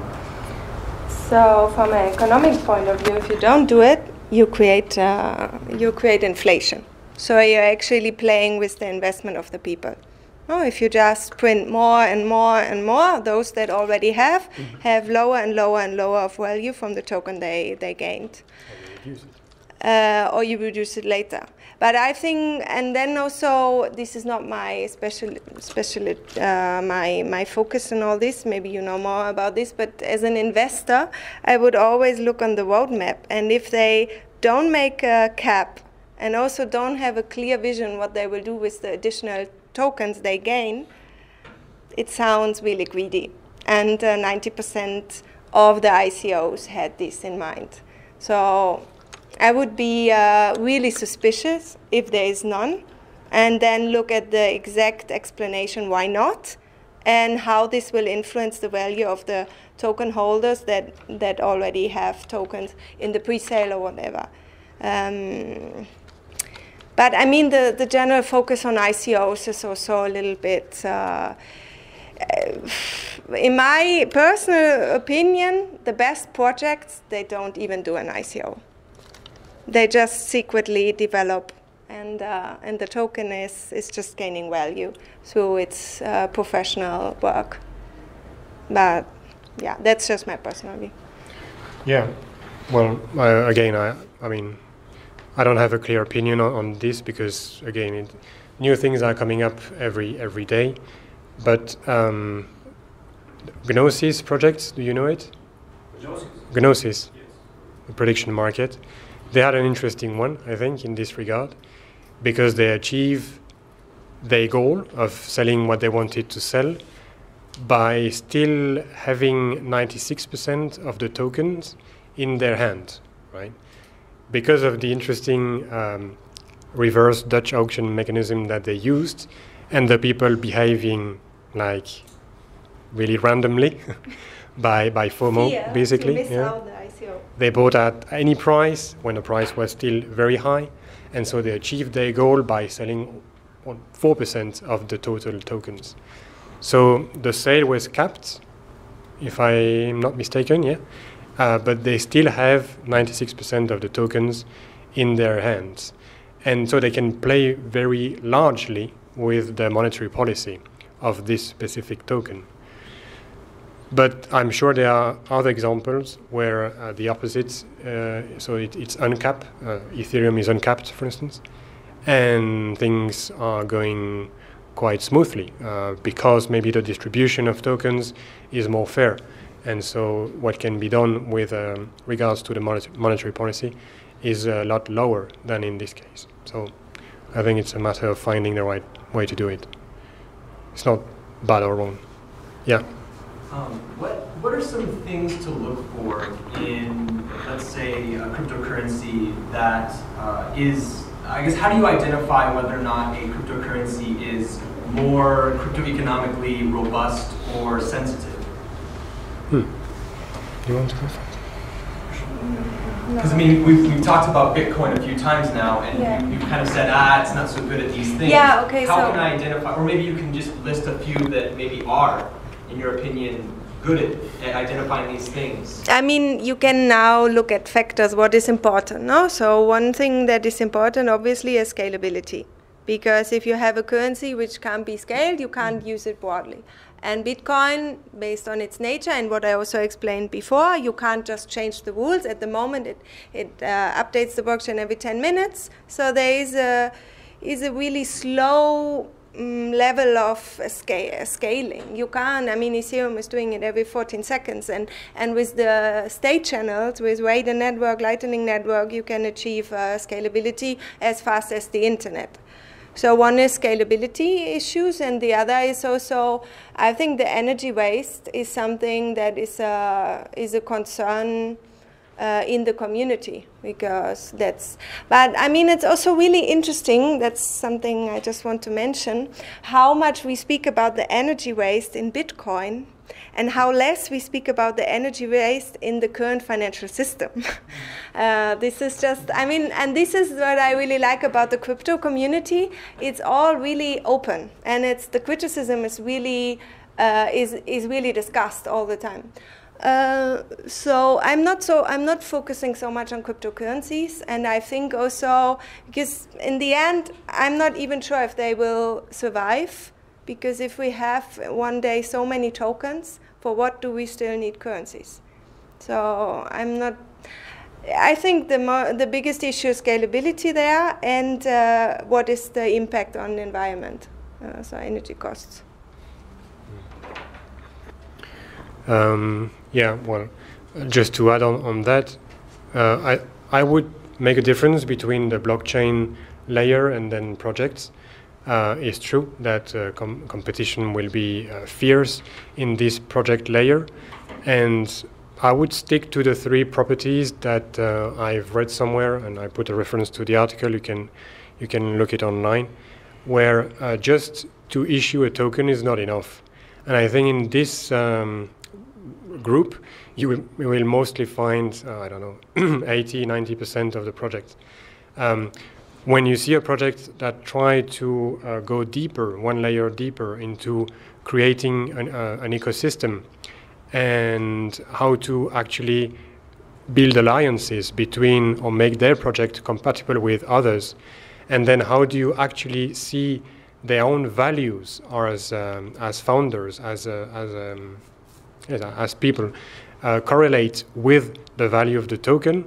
So from an economic point of view, if you don't do it, you create, uh, you create inflation. So you're actually playing with the investment of the people. Oh, if you just print more and more and more, those that already have mm-hmm. have lower and lower and lower of value from the token they, they gained. Uh, or you reduce it later. But I think, and then also, this is not my special, special uh, my my focus in all this. Maybe you know more about this. But as an investor, I would always look on the roadmap, and if they don't make a cap, and also don't have a clear vision what they will do with the additional tokens they gain, it sounds really greedy. And 90% uh, of the ICOs had this in mind. So I would be uh, really suspicious if there is none, and then look at the exact explanation why not, and how this will influence the value of the token holders that, that already have tokens in the pre-sale or whatever. Um, but I mean, the, the general focus on ICOs is also a little bit, uh, in my personal opinion, the best projects, they don't even do an ICO. They just secretly develop, and, uh, and the token is, is just gaining value through its uh, professional work. But yeah, that's just my personal view. Yeah, well, uh, again, I, I mean, I don't have a clear opinion on, on this because again, it, new things are coming up every every day. But um, Gnosis project, do you know it? Gnosis. Gnosis, yes. the prediction market. They had an interesting one, I think, in this regard, because they achieve their goal of selling what they wanted to sell by still having 96% of the tokens in their hand, right? because of the interesting um, reverse Dutch auction mechanism that they used, and the people behaving like really randomly by by FOMO, Fear basically. yeah. They bought at any price when the price was still very high, and so they achieved their goal by selling four percent of the total tokens. So the sale was capped, if I'm not mistaken, yeah uh, but they still have 96% of the tokens in their hands. And so they can play very largely with the monetary policy of this specific token. But I'm sure there are other examples where uh, the opposite, uh, so it, it's uncapped, uh, Ethereum is uncapped, for instance, and things are going quite smoothly uh, because maybe the distribution of tokens is more fair. And so, what can be done with um, regards to the monetary policy is a lot lower than in this case. So, I think it's a matter of finding the right way to do it. It's not bad or wrong. Yeah. Um, what What are some things to look for in, let's say, a cryptocurrency that uh, is? I guess how do you identify whether or not a cryptocurrency is more crypto economically robust or sensitive? Hmm. You want to go first? Because I mean, we've, we've talked about Bitcoin a few times now, and yeah. you, have kind of said, ah, it's not so good at these things. Yeah, okay. How so can I identify, or maybe you can just list a few that maybe are, in your opinion, good at, at identifying these things? I mean, you can now look at factors, what is important, no? So one thing that is important, obviously, is scalability. Because if you have a currency which can't be scaled, you can't use it broadly. And Bitcoin, based on its nature and what I also explained before, you can't just change the rules. At the moment, it, it uh, updates the blockchain every 10 minutes. So there is a, is a really slow level of scale, scaling. You can't, I mean, Ethereum is doing it every 14 seconds, and, and with the state channels, with Raiden network, Lightning network, you can achieve uh, scalability as fast as the internet. So one is scalability issues, and the other is also, I think the energy waste is something that is a, is a concern uh, in the community because that's but i mean it's also really interesting that's something i just want to mention how much we speak about the energy waste in bitcoin and how less we speak about the energy waste in the current financial system. uh, this is just, I mean, and this is what I really like about the crypto community. It's all really open, and it's the criticism is really uh, is is really discussed all the time. Uh, so I'm not so I'm not focusing so much on cryptocurrencies, and I think also because in the end I'm not even sure if they will survive. Because if we have one day so many tokens, for what do we still need currencies? So I'm not. I think the mo- the biggest issue is scalability there, and uh, what is the impact on the environment, uh, so energy costs. Um, yeah, well, just to add on, on that, uh, I, I would make a difference between the blockchain layer and then projects. Uh, it's true that uh, com competition will be uh, fierce in this project layer, and I would stick to the three properties that uh, I've read somewhere, and I put a reference to the article. You can you can look it online, where uh, just to issue a token is not enough, and I think in this um, group, you will, will mostly find, uh, I don't know, 80, 90% of the projects. Um, when you see a project that try to uh, go deeper, one layer deeper into creating an, uh, an, ecosystem and how to actually build alliances between or make their project compatible with others, and then how do you actually see their own values as um, as founders, as as um, as people uh, correlate with the value of the token,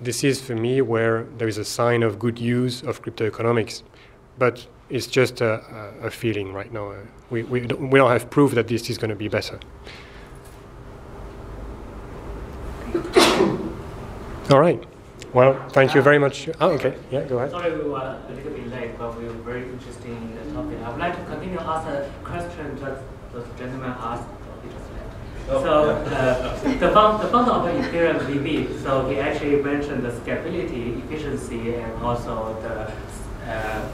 this is for me where there is a sign of good use of crypto economics. But it's just a, a feeling right now. We, we, don't, we don't have proof that this is going to be better. All right. Well, thank you very much. Oh, okay. Yeah, go ahead. Sorry, we were a little bit late, but we were very interested in the topic. I would like to continue ask a question that the gentleman asked so uh, the, fund, the founder of Ethereum, VV, so he actually mentioned the scalability, efficiency, and also the uh,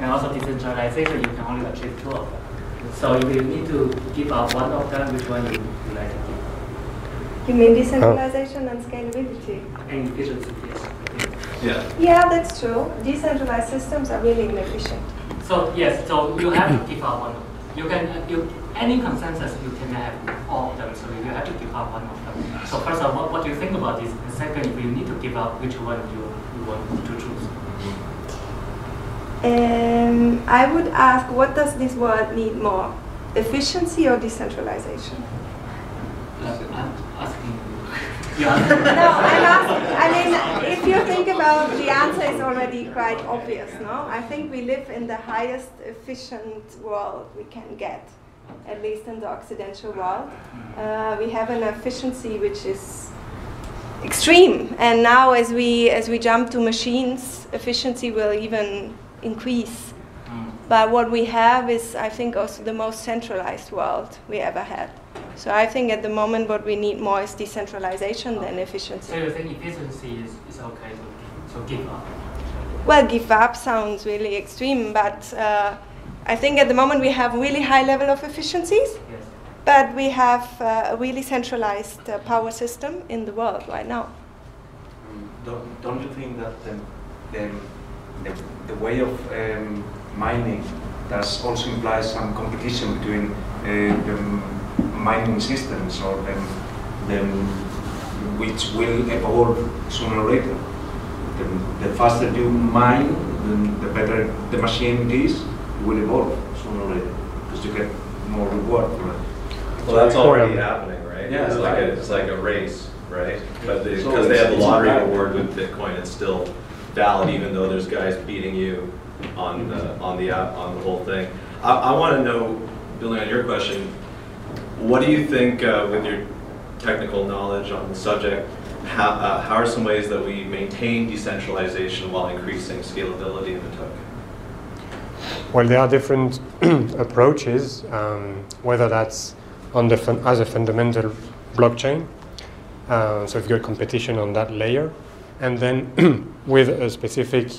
and also decentralization. You can only achieve two of them. So if you need to give up one of them, which one you would like to give? You mean decentralization and scalability? And efficiency, yes. Yeah. Yeah, that's true. Decentralized systems are really inefficient. So yes, so you have to give up one. You can you any consensus, you can have all of them, so you have to give up one of them. So first of all, what, what do you think about this? And second, if you need to give up, which one you, you want to choose? Um, I would ask, what does this world need more? Efficiency or decentralization? I'm asking no, I'm asking, I mean, if you think about the answer is already quite obvious, no? I think we live in the highest efficient world we can get at least in the Occidental world. Uh, we have an efficiency which is extreme, and now as we as we jump to machines, efficiency will even increase. But what we have is, I think, also the most centralized world we ever had. So I think at the moment what we need more is decentralization than efficiency. So you think efficiency is, is okay to, to give up? Well, give up sounds really extreme, but uh, I think at the moment we have really high level of efficiencies, yes. but we have uh, a really centralized uh, power system in the world right now. Don't, don't you think that the, the, the, the way of um, mining does also implies some competition between uh, the mining systems or them, the, which will evolve sooner or later? The, the faster you mine, the, the better the machine is, will evolve sooner or later because you get more reward for it. Well, that's already happening, right? Yeah, it's like, a, it's like a race, right? But because they, so they have the lottery reward with Bitcoin, it's still valid even though there's guys beating you on the on the app on the whole thing. I, I want to know, building on your question, what do you think uh, with your technical knowledge on the subject? How, uh, how are some ways that we maintain decentralization while increasing scalability in the token? Well, there are different approaches, um, whether that's on the as a fundamental blockchain. Uh, so if you got competition on that layer, and then with a specific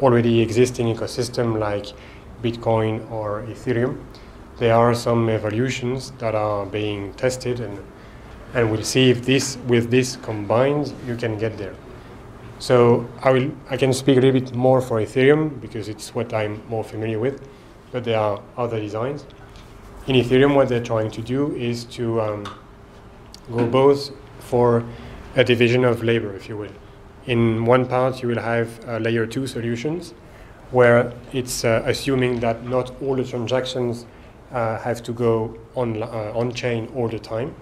already existing ecosystem like Bitcoin or Ethereum, there are some evolutions that are being tested, and and we'll see if this with this combined you can get there. So I will I can speak a little bit more for Ethereum because it's what I'm more familiar with, but there are other designs. In Ethereum, what they're trying to do is to um, go both for a division of labor, if you will. In one part, you will have uh, layer two solutions, where it's uh, assuming that not all the transactions uh, have to go on uh, on chain all the time,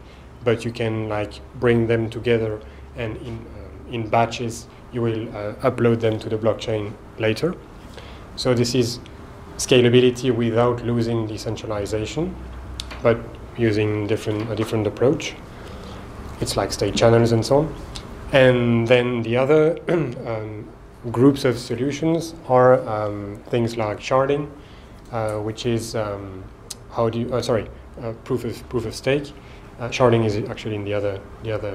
but you can like bring them together and in uh, in batches you will uh, upload them to the blockchain later. So this is scalability without losing decentralization, but using different a different approach. It's like state channels and so on. And then the other um, groups of solutions are um, things like sharding, uh, which is um, how do you? Uh, sorry, uh, proof of proof of stake. Uh, sharding is actually in the other the other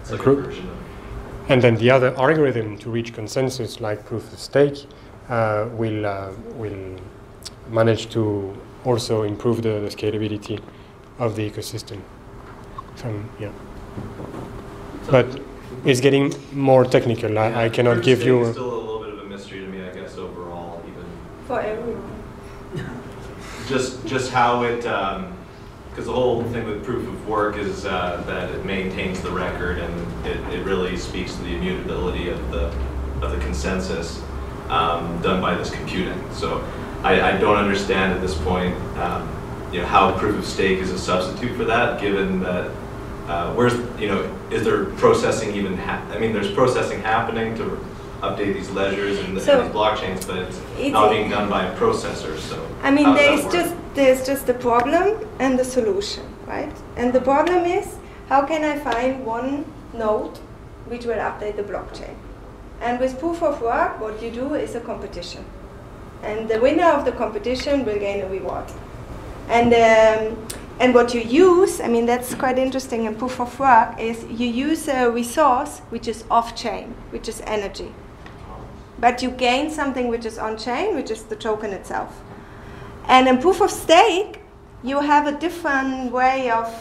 It's like group. And then the other algorithm to reach consensus, like proof of stake, uh, will uh, will manage to also improve the, the scalability of the ecosystem. From yeah, but it's getting more technical. I, I cannot give you. is still a little bit of a mystery to me, I guess, overall, even For everyone. Just just how it because the whole thing with proof of work is uh, that it maintains the record and it, it really speaks to the immutability of the of the consensus um, done by this computing. So I, I don't understand at this point um, you know how proof of stake is a substitute for that, given that. Uh, where's you know is there processing even? I mean, there's processing happening to update these ledgers and, the, So- and these blockchains, but it's, It's- not being done by a processor. So I mean, there's just there's just the problem and the solution, right? And the problem is how can I find one node which will update the blockchain? And with proof of work, what you do is a competition, and the winner of the competition will gain a reward. And um, and what you use, I mean, that's quite interesting in proof of work, is you use a resource which is off chain, which is energy. But you gain something which is on chain, which is the token itself. And in proof of stake, you have a different way of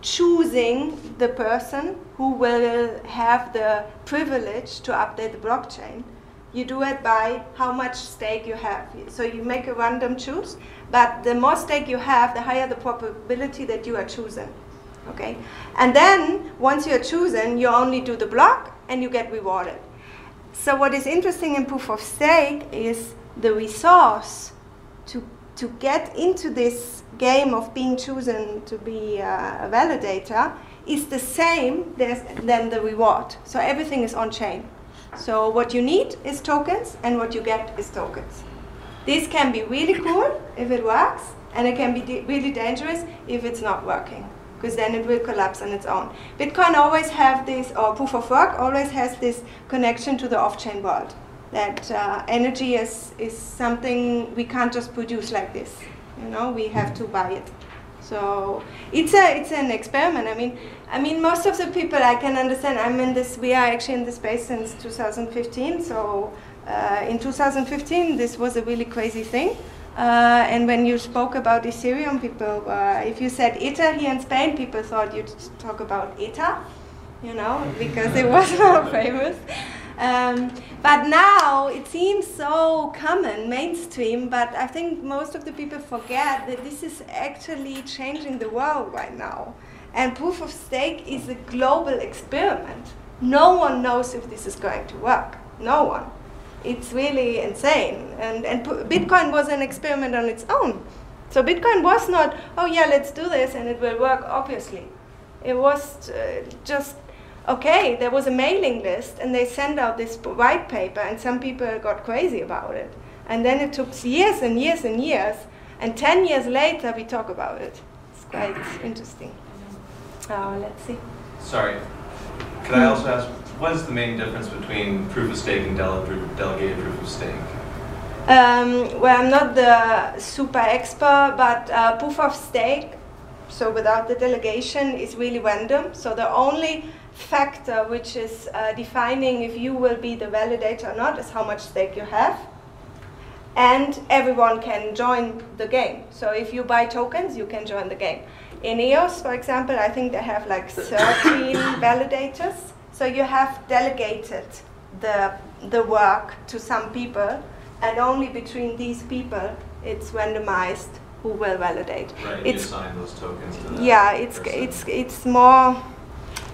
choosing the person who will have the privilege to update the blockchain. You do it by how much stake you have. So you make a random choose, but the more stake you have, the higher the probability that you are chosen. Okay? And then once you are chosen, you only do the block and you get rewarded. So what is interesting in proof of stake is the resource to to get into this game of being chosen to be uh, a validator is the same as, than the reward. So everything is on chain. So what you need is tokens, and what you get is tokens. This can be really cool if it works, and it can be really dangerous if it's not working, because then it will collapse on its own. Bitcoin always have this, or proof of work always has this connection to the off-chain world. That uh, energy is is something we can't just produce like this. You know, we have to buy it. So it's a it's an experiment. I mean, I mean most of the people I can understand. I'm in this. We are actually in this space since 2015. So uh, in 2015, this was a really crazy thing. Uh, and when you spoke about Ethereum, people, uh, if you said ETA here in Spain, people thought you'd talk about ETA, you know, because it was more famous. Um, but now it seems so common, mainstream, but I think most of the people forget that this is actually changing the world right now. And proof of stake is a global experiment. No one knows if this is going to work. No one. It's really insane. And, and pu- Bitcoin was an experiment on its own. So Bitcoin was not, oh yeah, let's do this and it will work, obviously. It was uh, just okay, there was a mailing list and they sent out this white paper and some people got crazy about it. And then it took years and years and years, and 10 years later we talk about it. It's quite interesting. Oh, let's see. Sorry. Could I also ask, what is the main difference between proof of stake and dele- delegated proof of stake? Um, well, I'm not the super expert, but uh, proof of stake, so without the delegation, is really random. So the only factor which is uh, defining if you will be the validator or not is how much stake you have. And everyone can join the game. So if you buy tokens, you can join the game. In EOS, for example, I think they have like 13 validators. So you have delegated the, the work to some people, and only between these people it's randomized who will validate. Right, you assign those tokens to that Yeah, it's, person. it's, it's more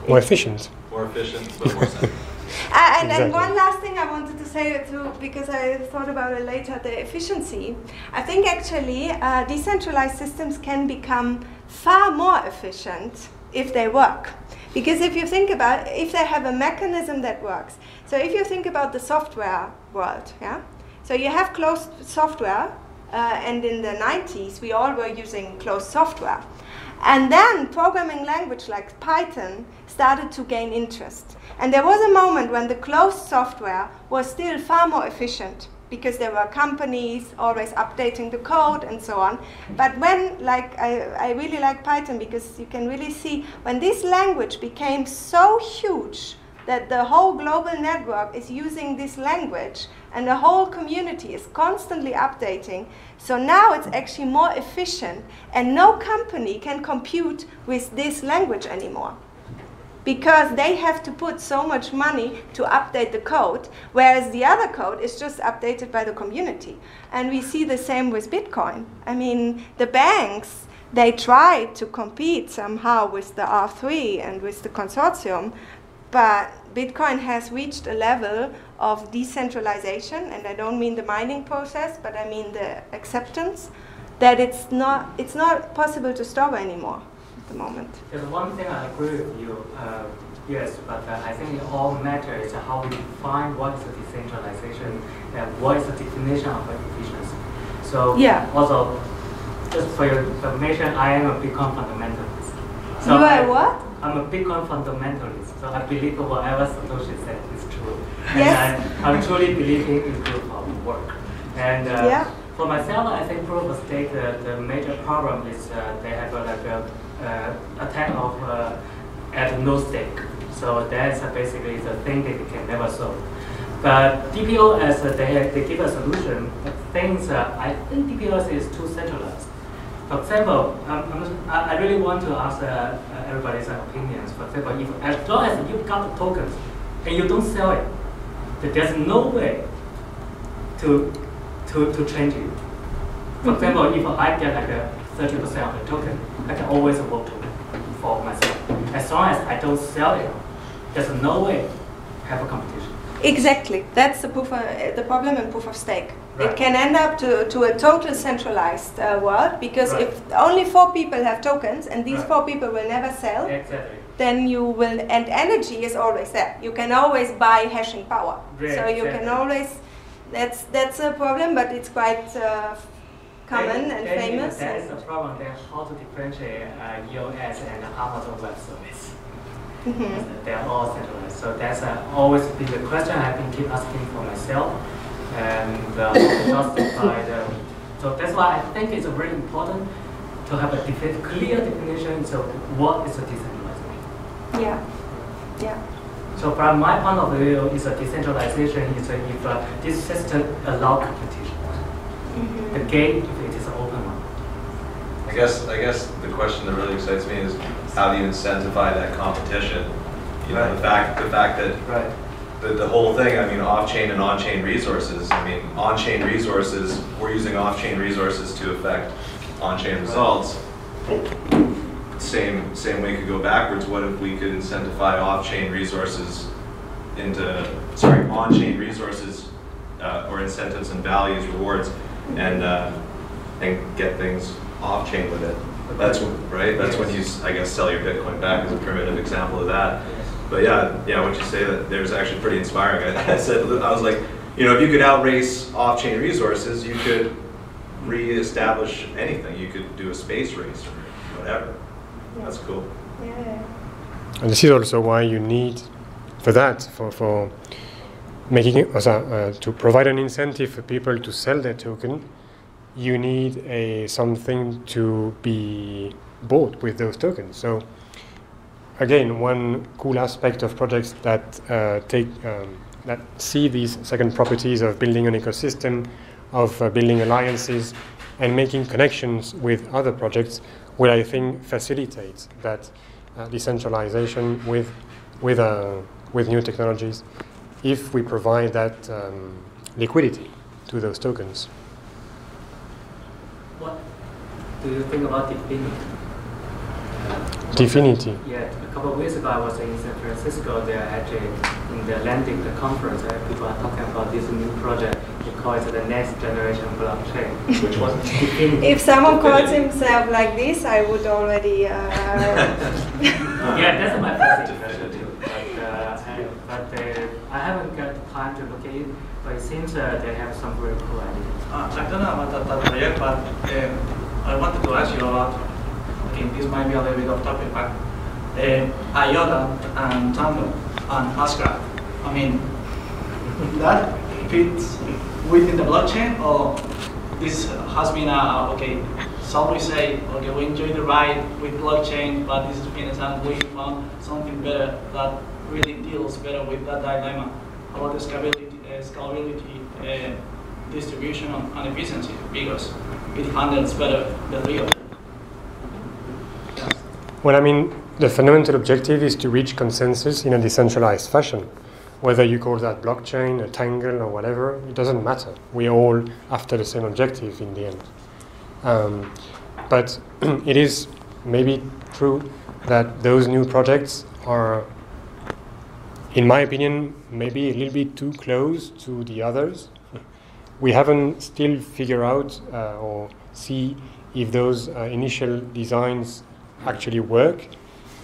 More efficient. More efficient, but more simple. Uh, and, Exactly. and one last thing I wanted to say too, because I thought about it later, the efficiency. I think actually uh, decentralized systems can become far more efficient if they work. Because if you think about if they have a mechanism that works. So if you think about the software world, yeah. So you have closed software, uh, and in the 90s we all were using closed software. And then programming language like Python started to gain interest. And there was a moment when the closed software was still far more efficient because there were companies always updating the code and so on. But when, like, I, I really like Python because you can really see when this language became so huge that the whole global network is using this language and the whole community is constantly updating. So now it's actually more efficient, and no company can compute with this language anymore because they have to put so much money to update the code, whereas the other code is just updated by the community. And we see the same with Bitcoin. I mean, the banks, they try to compete somehow with the R3 and with the consortium, but Bitcoin has reached a level of decentralization, and I don't mean the mining process, but I mean the acceptance, that it's not, it's not possible to store anymore the moment. There's one thing I agree with you, uh, yes, but uh, I think it all matters how we define what is a decentralization and what is the definition of efficiency. So Yeah. also, just for your information, I am a Bitcoin fundamentalist. You are I- what? I'm a Bitcoin fundamentalist, so I believe whatever Satoshi said is true. Yes. And I, I'm truly believing in proof of work. And uh, Yeah. for myself, I think proof of stake, uh, the major problem is uh, they have uh, like a uh, attack of uh, at no stake. So that's uh, basically the thing that they can never solve. But DPO, as uh, they, they give a solution, but things, uh, I think DPO is too centralized. For example, um, I'm, I really want to ask uh, uh, everybody's opinions. For example, if as long as you've got the tokens and you don't sell it, there's no way to to, to change it. For example, if I get like a 30% of the token, I can always vote to for myself. As long as I don't sell it, there's no way to have a competition. Exactly. That's the, proof of, the problem in proof of stake. It can end up to, to a total centralized uh, world because Right. if only four people have tokens and these Right. four people will never sell, Exactly. then you will, and energy is always there. You can always buy hashing power. Right, So you can always, that's, that's a problem, but it's quite uh, common and then famous. That and- the problem. Then how to differentiate uh, EOS and Amazon Web Service? Mhm. They are all centralized. So that's uh, always been the question I've been keep asking for myself, and uh, justify the. So that's why I think it's very important to have a clear definition. of what is a decentralization? Yeah. Yeah. So from my point of view, is a decentralization is a, if uh, this system allow competition. The gate, if it is an open one. I guess, I guess the question that really excites me is how do you incentivize that competition? You know, the fact, the fact that Right. the, the whole thing, I mean, off-chain and on-chain resources, I mean, on-chain resources, we're using off-chain resources to affect on-chain results. Same, same way could go backwards, what if we could incentivize off-chain resources into, sorry, on-chain resources, uh, or incentives and values, rewards, and, uh, and get things off-chain with it. That's, right, that's when you, I guess, sell your Bitcoin back as a primitive example of that. But yeah, yeah, what you say that there's actually pretty inspiring. I, I said, I was like, you know, if you could outrace off-chain resources, you could re-establish anything. You could do a space race or whatever. That's cool. Yeah. And this is also why you need, for that, for, for making it, uh, to provide an incentive for people to sell their token, you need a something to be bought with those tokens. So again, one cool aspect of projects that uh, take um, that see these second properties of building an ecosystem, of uh, building alliances, and making connections with other projects will, I think, facilitate that uh, decentralization with with uh, with new technologies, if we provide that um, liquidity to those tokens. What do you think about Dfinity? Dfinity. Yeah, a couple of weeks ago I was in San Francisco. There actually in the Atlantic the conference, uh, people are talking about this new project. They call it the next generation blockchain. Which one? If someone calls himself like this, I would already. Uh, yeah, that's my first impression too. But, uh, I, but uh, I haven't got the time to look at it. But it seems uh, they have some very cool ideas. Uh, I don't know about that, but um, I wanted to ask you about okay, this might be a little bit off topic, but uh, IOTA and Tangle and Hashgraph, I mean, that fits within the blockchain or this has been a, okay, some we say, okay, we enjoy the ride with blockchain, but this is Finance and we found something better that really deals better with that dilemma about the scalability, uh, scalability uh, distribution and efficiency because it handles better the real. Well, I mean, the fundamental objective is to reach consensus in a decentralized fashion. Whether you call that blockchain, a tangle, or whatever, it doesn't matter. We're all after the same objective in the end. Um, but it is maybe true that those new projects are, in my opinion, maybe a little bit too close to the others. We haven't still figured out uh, or see if those uh, initial designs actually work,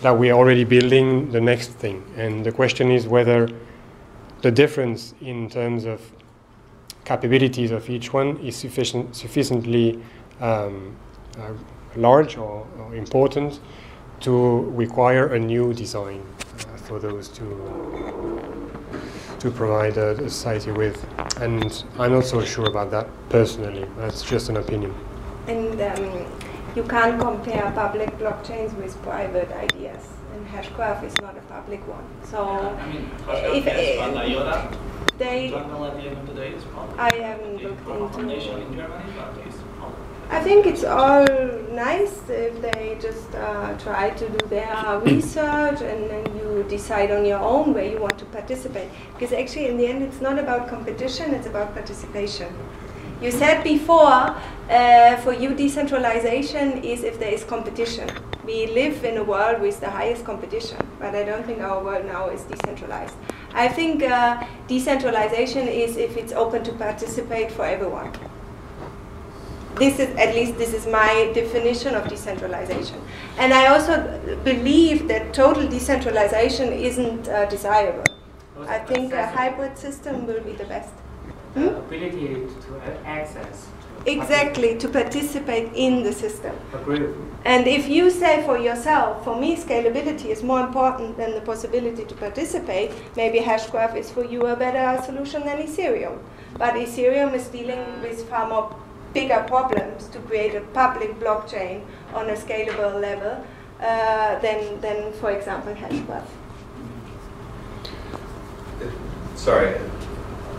that we are already building the next thing. And the question is whether the difference in terms of capabilities of each one is sufficient, sufficiently um, uh, large or, or, important to require a new design for those to to provide a, a society with. And I'm not so sure about that personally. That's just an opinion. And um, you can't compare public blockchains with private ideas. And Hashgraph is not a public one. So, I mean, if, yes, but IOTA, they, Tangle at the end of the day is public. I haven't looked into foundation in Germany, but it's public. I think it's all nice if they just uh, try to do their research and then you decide on your own where you want to participate. Because actually, in the end, it's not about competition, it's about participation. You said before, uh, for you, decentralization is if there is competition. We live in a world with the highest competition, but I don't think our world now is decentralized. I think uh, decentralization is if it's open to participate for everyone. This is, at least this is my definition of decentralization. And I also believe that total decentralization isn't uh, desirable. I think a hybrid system will be the best. Hmm? ability to access. Exactly, to participate in the system. Agree. And if you say for yourself, for me, scalability is more important than the possibility to participate, maybe Hashgraph is for you a better solution than Ethereum. But Ethereum is dealing with far more bigger problems to create a public blockchain on a scalable level uh, than, than, for example, Hashgraph. Sorry,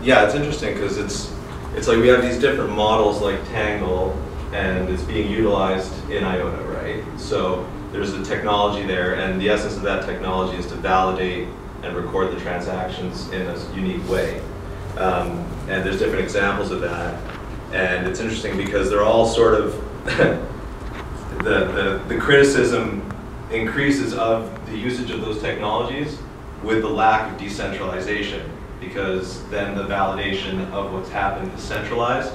yeah, it's interesting because it's it's like we have these different models like Tangle, and it's being utilized in IOTA, right? So there's a technology there, and the essence of that technology is to validate and record the transactions in a unique way. Um, and there's different examples of that, and it's interesting because they're all sort of the, the the criticism increases of the usage of those technologies with the lack of decentralization because then the validation of what's happened is centralized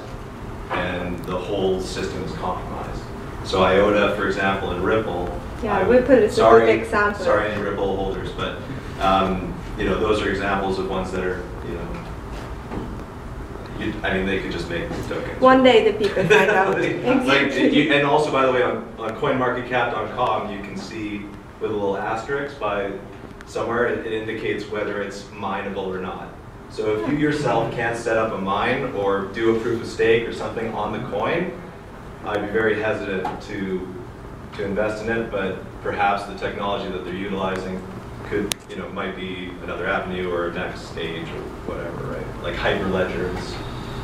and the whole system is compromised. So IOTA, for example, and Ripple. Yeah, I, Ripple is sorry, a good example. Sorry, any Ripple holders, but um, you know those are examples of ones that are you I mean, they could just make tokens. One day the people find out. like, you, and also, by the way, on, on CoinMarketCap.com, you can see with a little asterisk by somewhere it, it indicates whether it's mineable or not. So if you yourself can't set up a mine or do a proof of stake or something on the coin, I'd be very hesitant to to invest in it. But perhaps the technology that they're utilizing could, you know, might be another avenue or next stage or whatever, right? Like hyperledgers.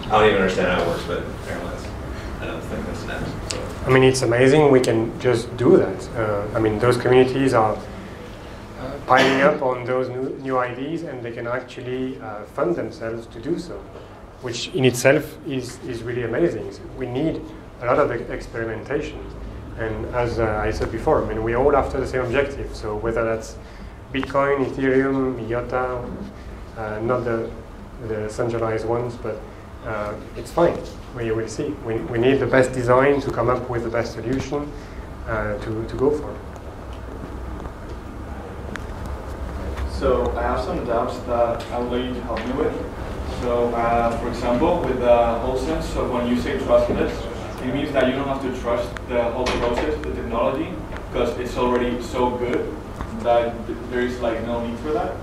I don't even understand how it works, but apparently that's another thing that's next. So. I mean, it's amazing we can just do that. Uh, I mean, those communities are piling up on those new, new ideas and they can actually uh, fund themselves to do so, which in itself is, is really amazing. So we need a lot of experimentation. And as uh, I said before, I mean, we're all after the same objective. So whether that's Bitcoin, Ethereum, IOTA, uh, not the, the centralized ones, but uh, it's fine. We will see. We, we need the best design to come up with the best solution uh, to, to go for. So I have some doubts that I would like you to help me with. So, uh, for example, with the whole sense of when you say trustless, it means that you don't have to trust the whole process, the technology, because it's already so good that th- there is like no need for that.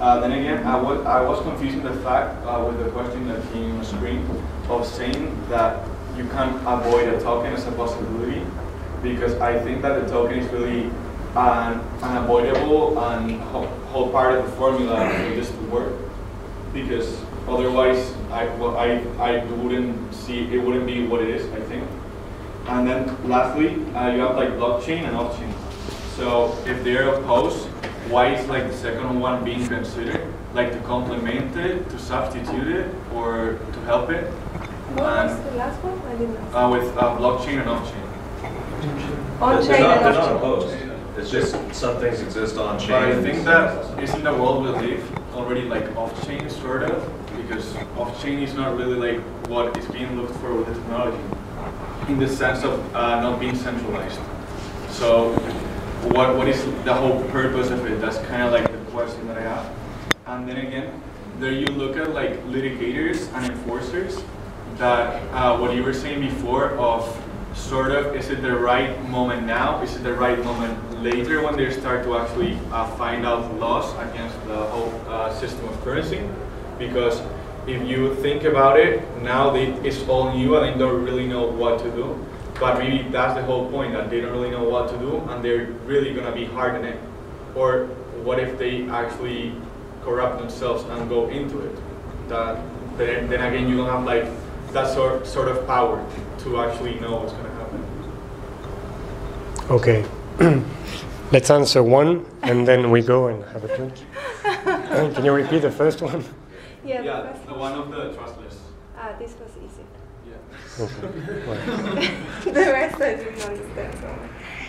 Uh, then again, I was, I was confusing the fact uh, with the question that came on the screen of saying that you can't avoid a token as a possibility because I think that the token is really an unavoidable and whole, whole part of the formula for this to work because otherwise I, well, I, I wouldn't see, it wouldn't be what it is, I think. And then lastly, uh, you have like blockchain and off-chain. So if they're opposed, why is like the second one being considered? Like to complement it, to substitute it, or to help it? What was the last one? I didn't know. uh, with uh, blockchain and off-chain. On They're chain not, and they're off not chain. opposed. It's just some things exist on chain. But I think that is in the world we live already like off-chain sort of, because off-chain is not really like what is being looked for with the technology, in the sense of uh, not being centralized. So what what is the whole purpose of it? That's kind of like the question that I have. And then again, there you look at like litigators and enforcers that uh, what you were saying before of sort of is it the right moment now? Is it the right moment later when they start to actually uh, find out laws against the whole uh, system of currency? Because if you think about it, now they, it's all new and they don't really know what to do. But maybe that's the whole point that they don't really know what to do and they're really gonna be hard on it. Or what if they actually corrupt themselves and go into it? That then, then again you don't have like that sort sort of power to actually know what's gonna happen. Okay. Let's answer one and then we go and have a drink. Can you repeat the first one? Yeah, the Yeah, first the one of the trustless. Ah, this was easy. The rest I didn't understand.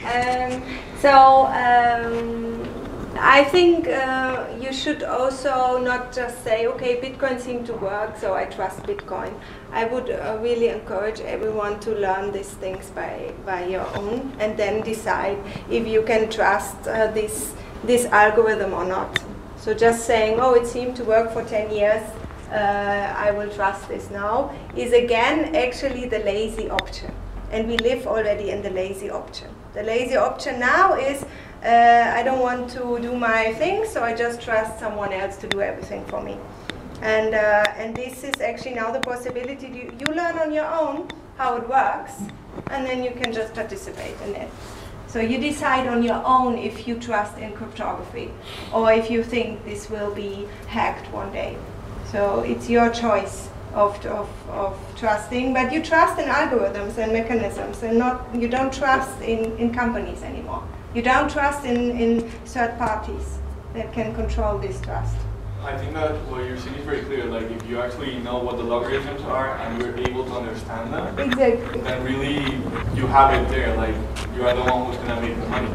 Um, so um, I think uh, you should also not just say, okay, Bitcoin seemed to work, so I trust Bitcoin. I would uh, really encourage everyone to learn these things by, by your own and then decide if you can trust uh, this, this algorithm or not. So just saying, oh, it seemed to work for 10 years, I will trust this now, is again actually the lazy option. And we live already in the lazy option. The lazy option now is uh, I don't want to do my thing, so I just trust someone else to do everything for me. And, uh, and this is actually now the possibility you, you learn on your own how it works, and then you can just participate in it. So you decide on your own if you trust in cryptography or if you think this will be hacked one day. So it's your choice of, of, of trusting, but you trust in algorithms and mechanisms and not, you don't trust in, in companies anymore. You don't trust in, in third parties that can control this trust. I think that what you're saying is very clear. Like if you actually know what the logarithms are and you're able to understand them, Exactly. then really you have it there. Like you are the one who's gonna make the money.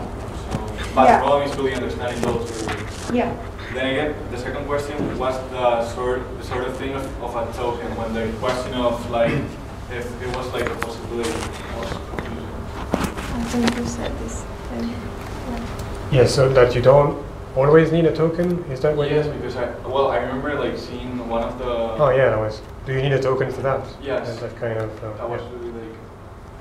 So, but Yeah. the problem is really understanding those rules. Yeah. Then again, the second question was the sort the sort of thing of, of a token when the question of like if it was like a possibility was confusing. I think you said this. um, yeah, so that you don't always need a token? Is that what Yes, you because I well I remember like seeing one of the Oh, yeah, that was. do you need a token for that? Yes. And that kind of. Uh, That was yeah. really like.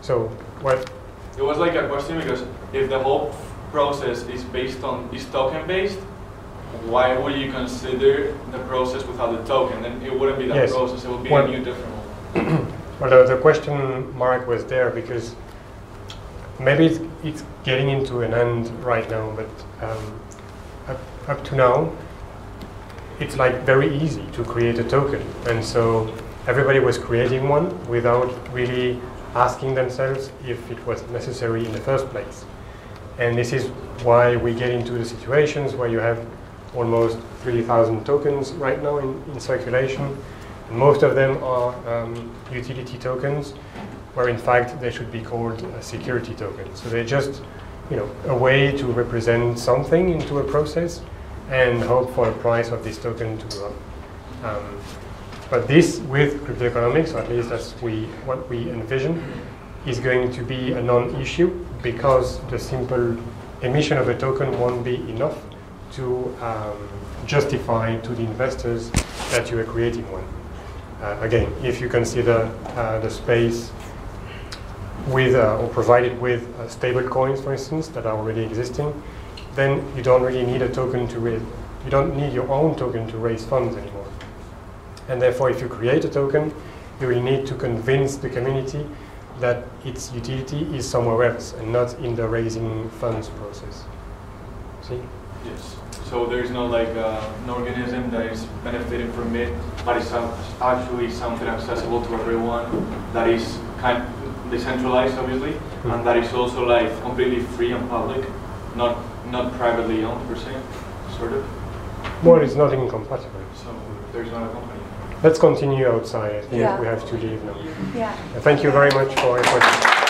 So what? It was like a question because if the whole process is based on is token based, why would you consider the process without the token? Then it wouldn't be that Yes. process. It would be Well- a new different one. Well, the, the question mark was there because maybe it's, it's getting into an end right now, but um, up, up to now, it's like very easy to create a token. And so everybody was creating one without really asking themselves if it was necessary in the first place. And this is why we get into the situations where you have almost 3,000 tokens right now in, in circulation. And most of them are um, utility tokens, where in fact they should be called uh, security tokens. So they're just you know, a way to represent something into a process and hope for a price of this token to go up. Um, but this, with crypto economics, or at least that's we, what we envision, is going to be a non-issue because the simple emission of a token won't be enough to um, justify to the investors that you are creating one. Uh, again, if you consider uh, the space with uh, or provided with uh, stable coins, for instance, that are already existing, then you don't really need a token to raise. You don't need your own token to raise funds anymore. And therefore, if you create a token, you will need to convince the community that its utility is somewhere else and not in the raising funds process. See? Yes. So there is no like uh, an organism that is benefiting from it, but it's actually something accessible to everyone. That is kind of decentralized, obviously, Hmm. and that is also like completely free and public, not not privately owned per se, sort of. Well, it's not incompatible. So there's not a company. Let's continue outside. Yeah. we have to leave now. Yeah. Thank you very much for your question.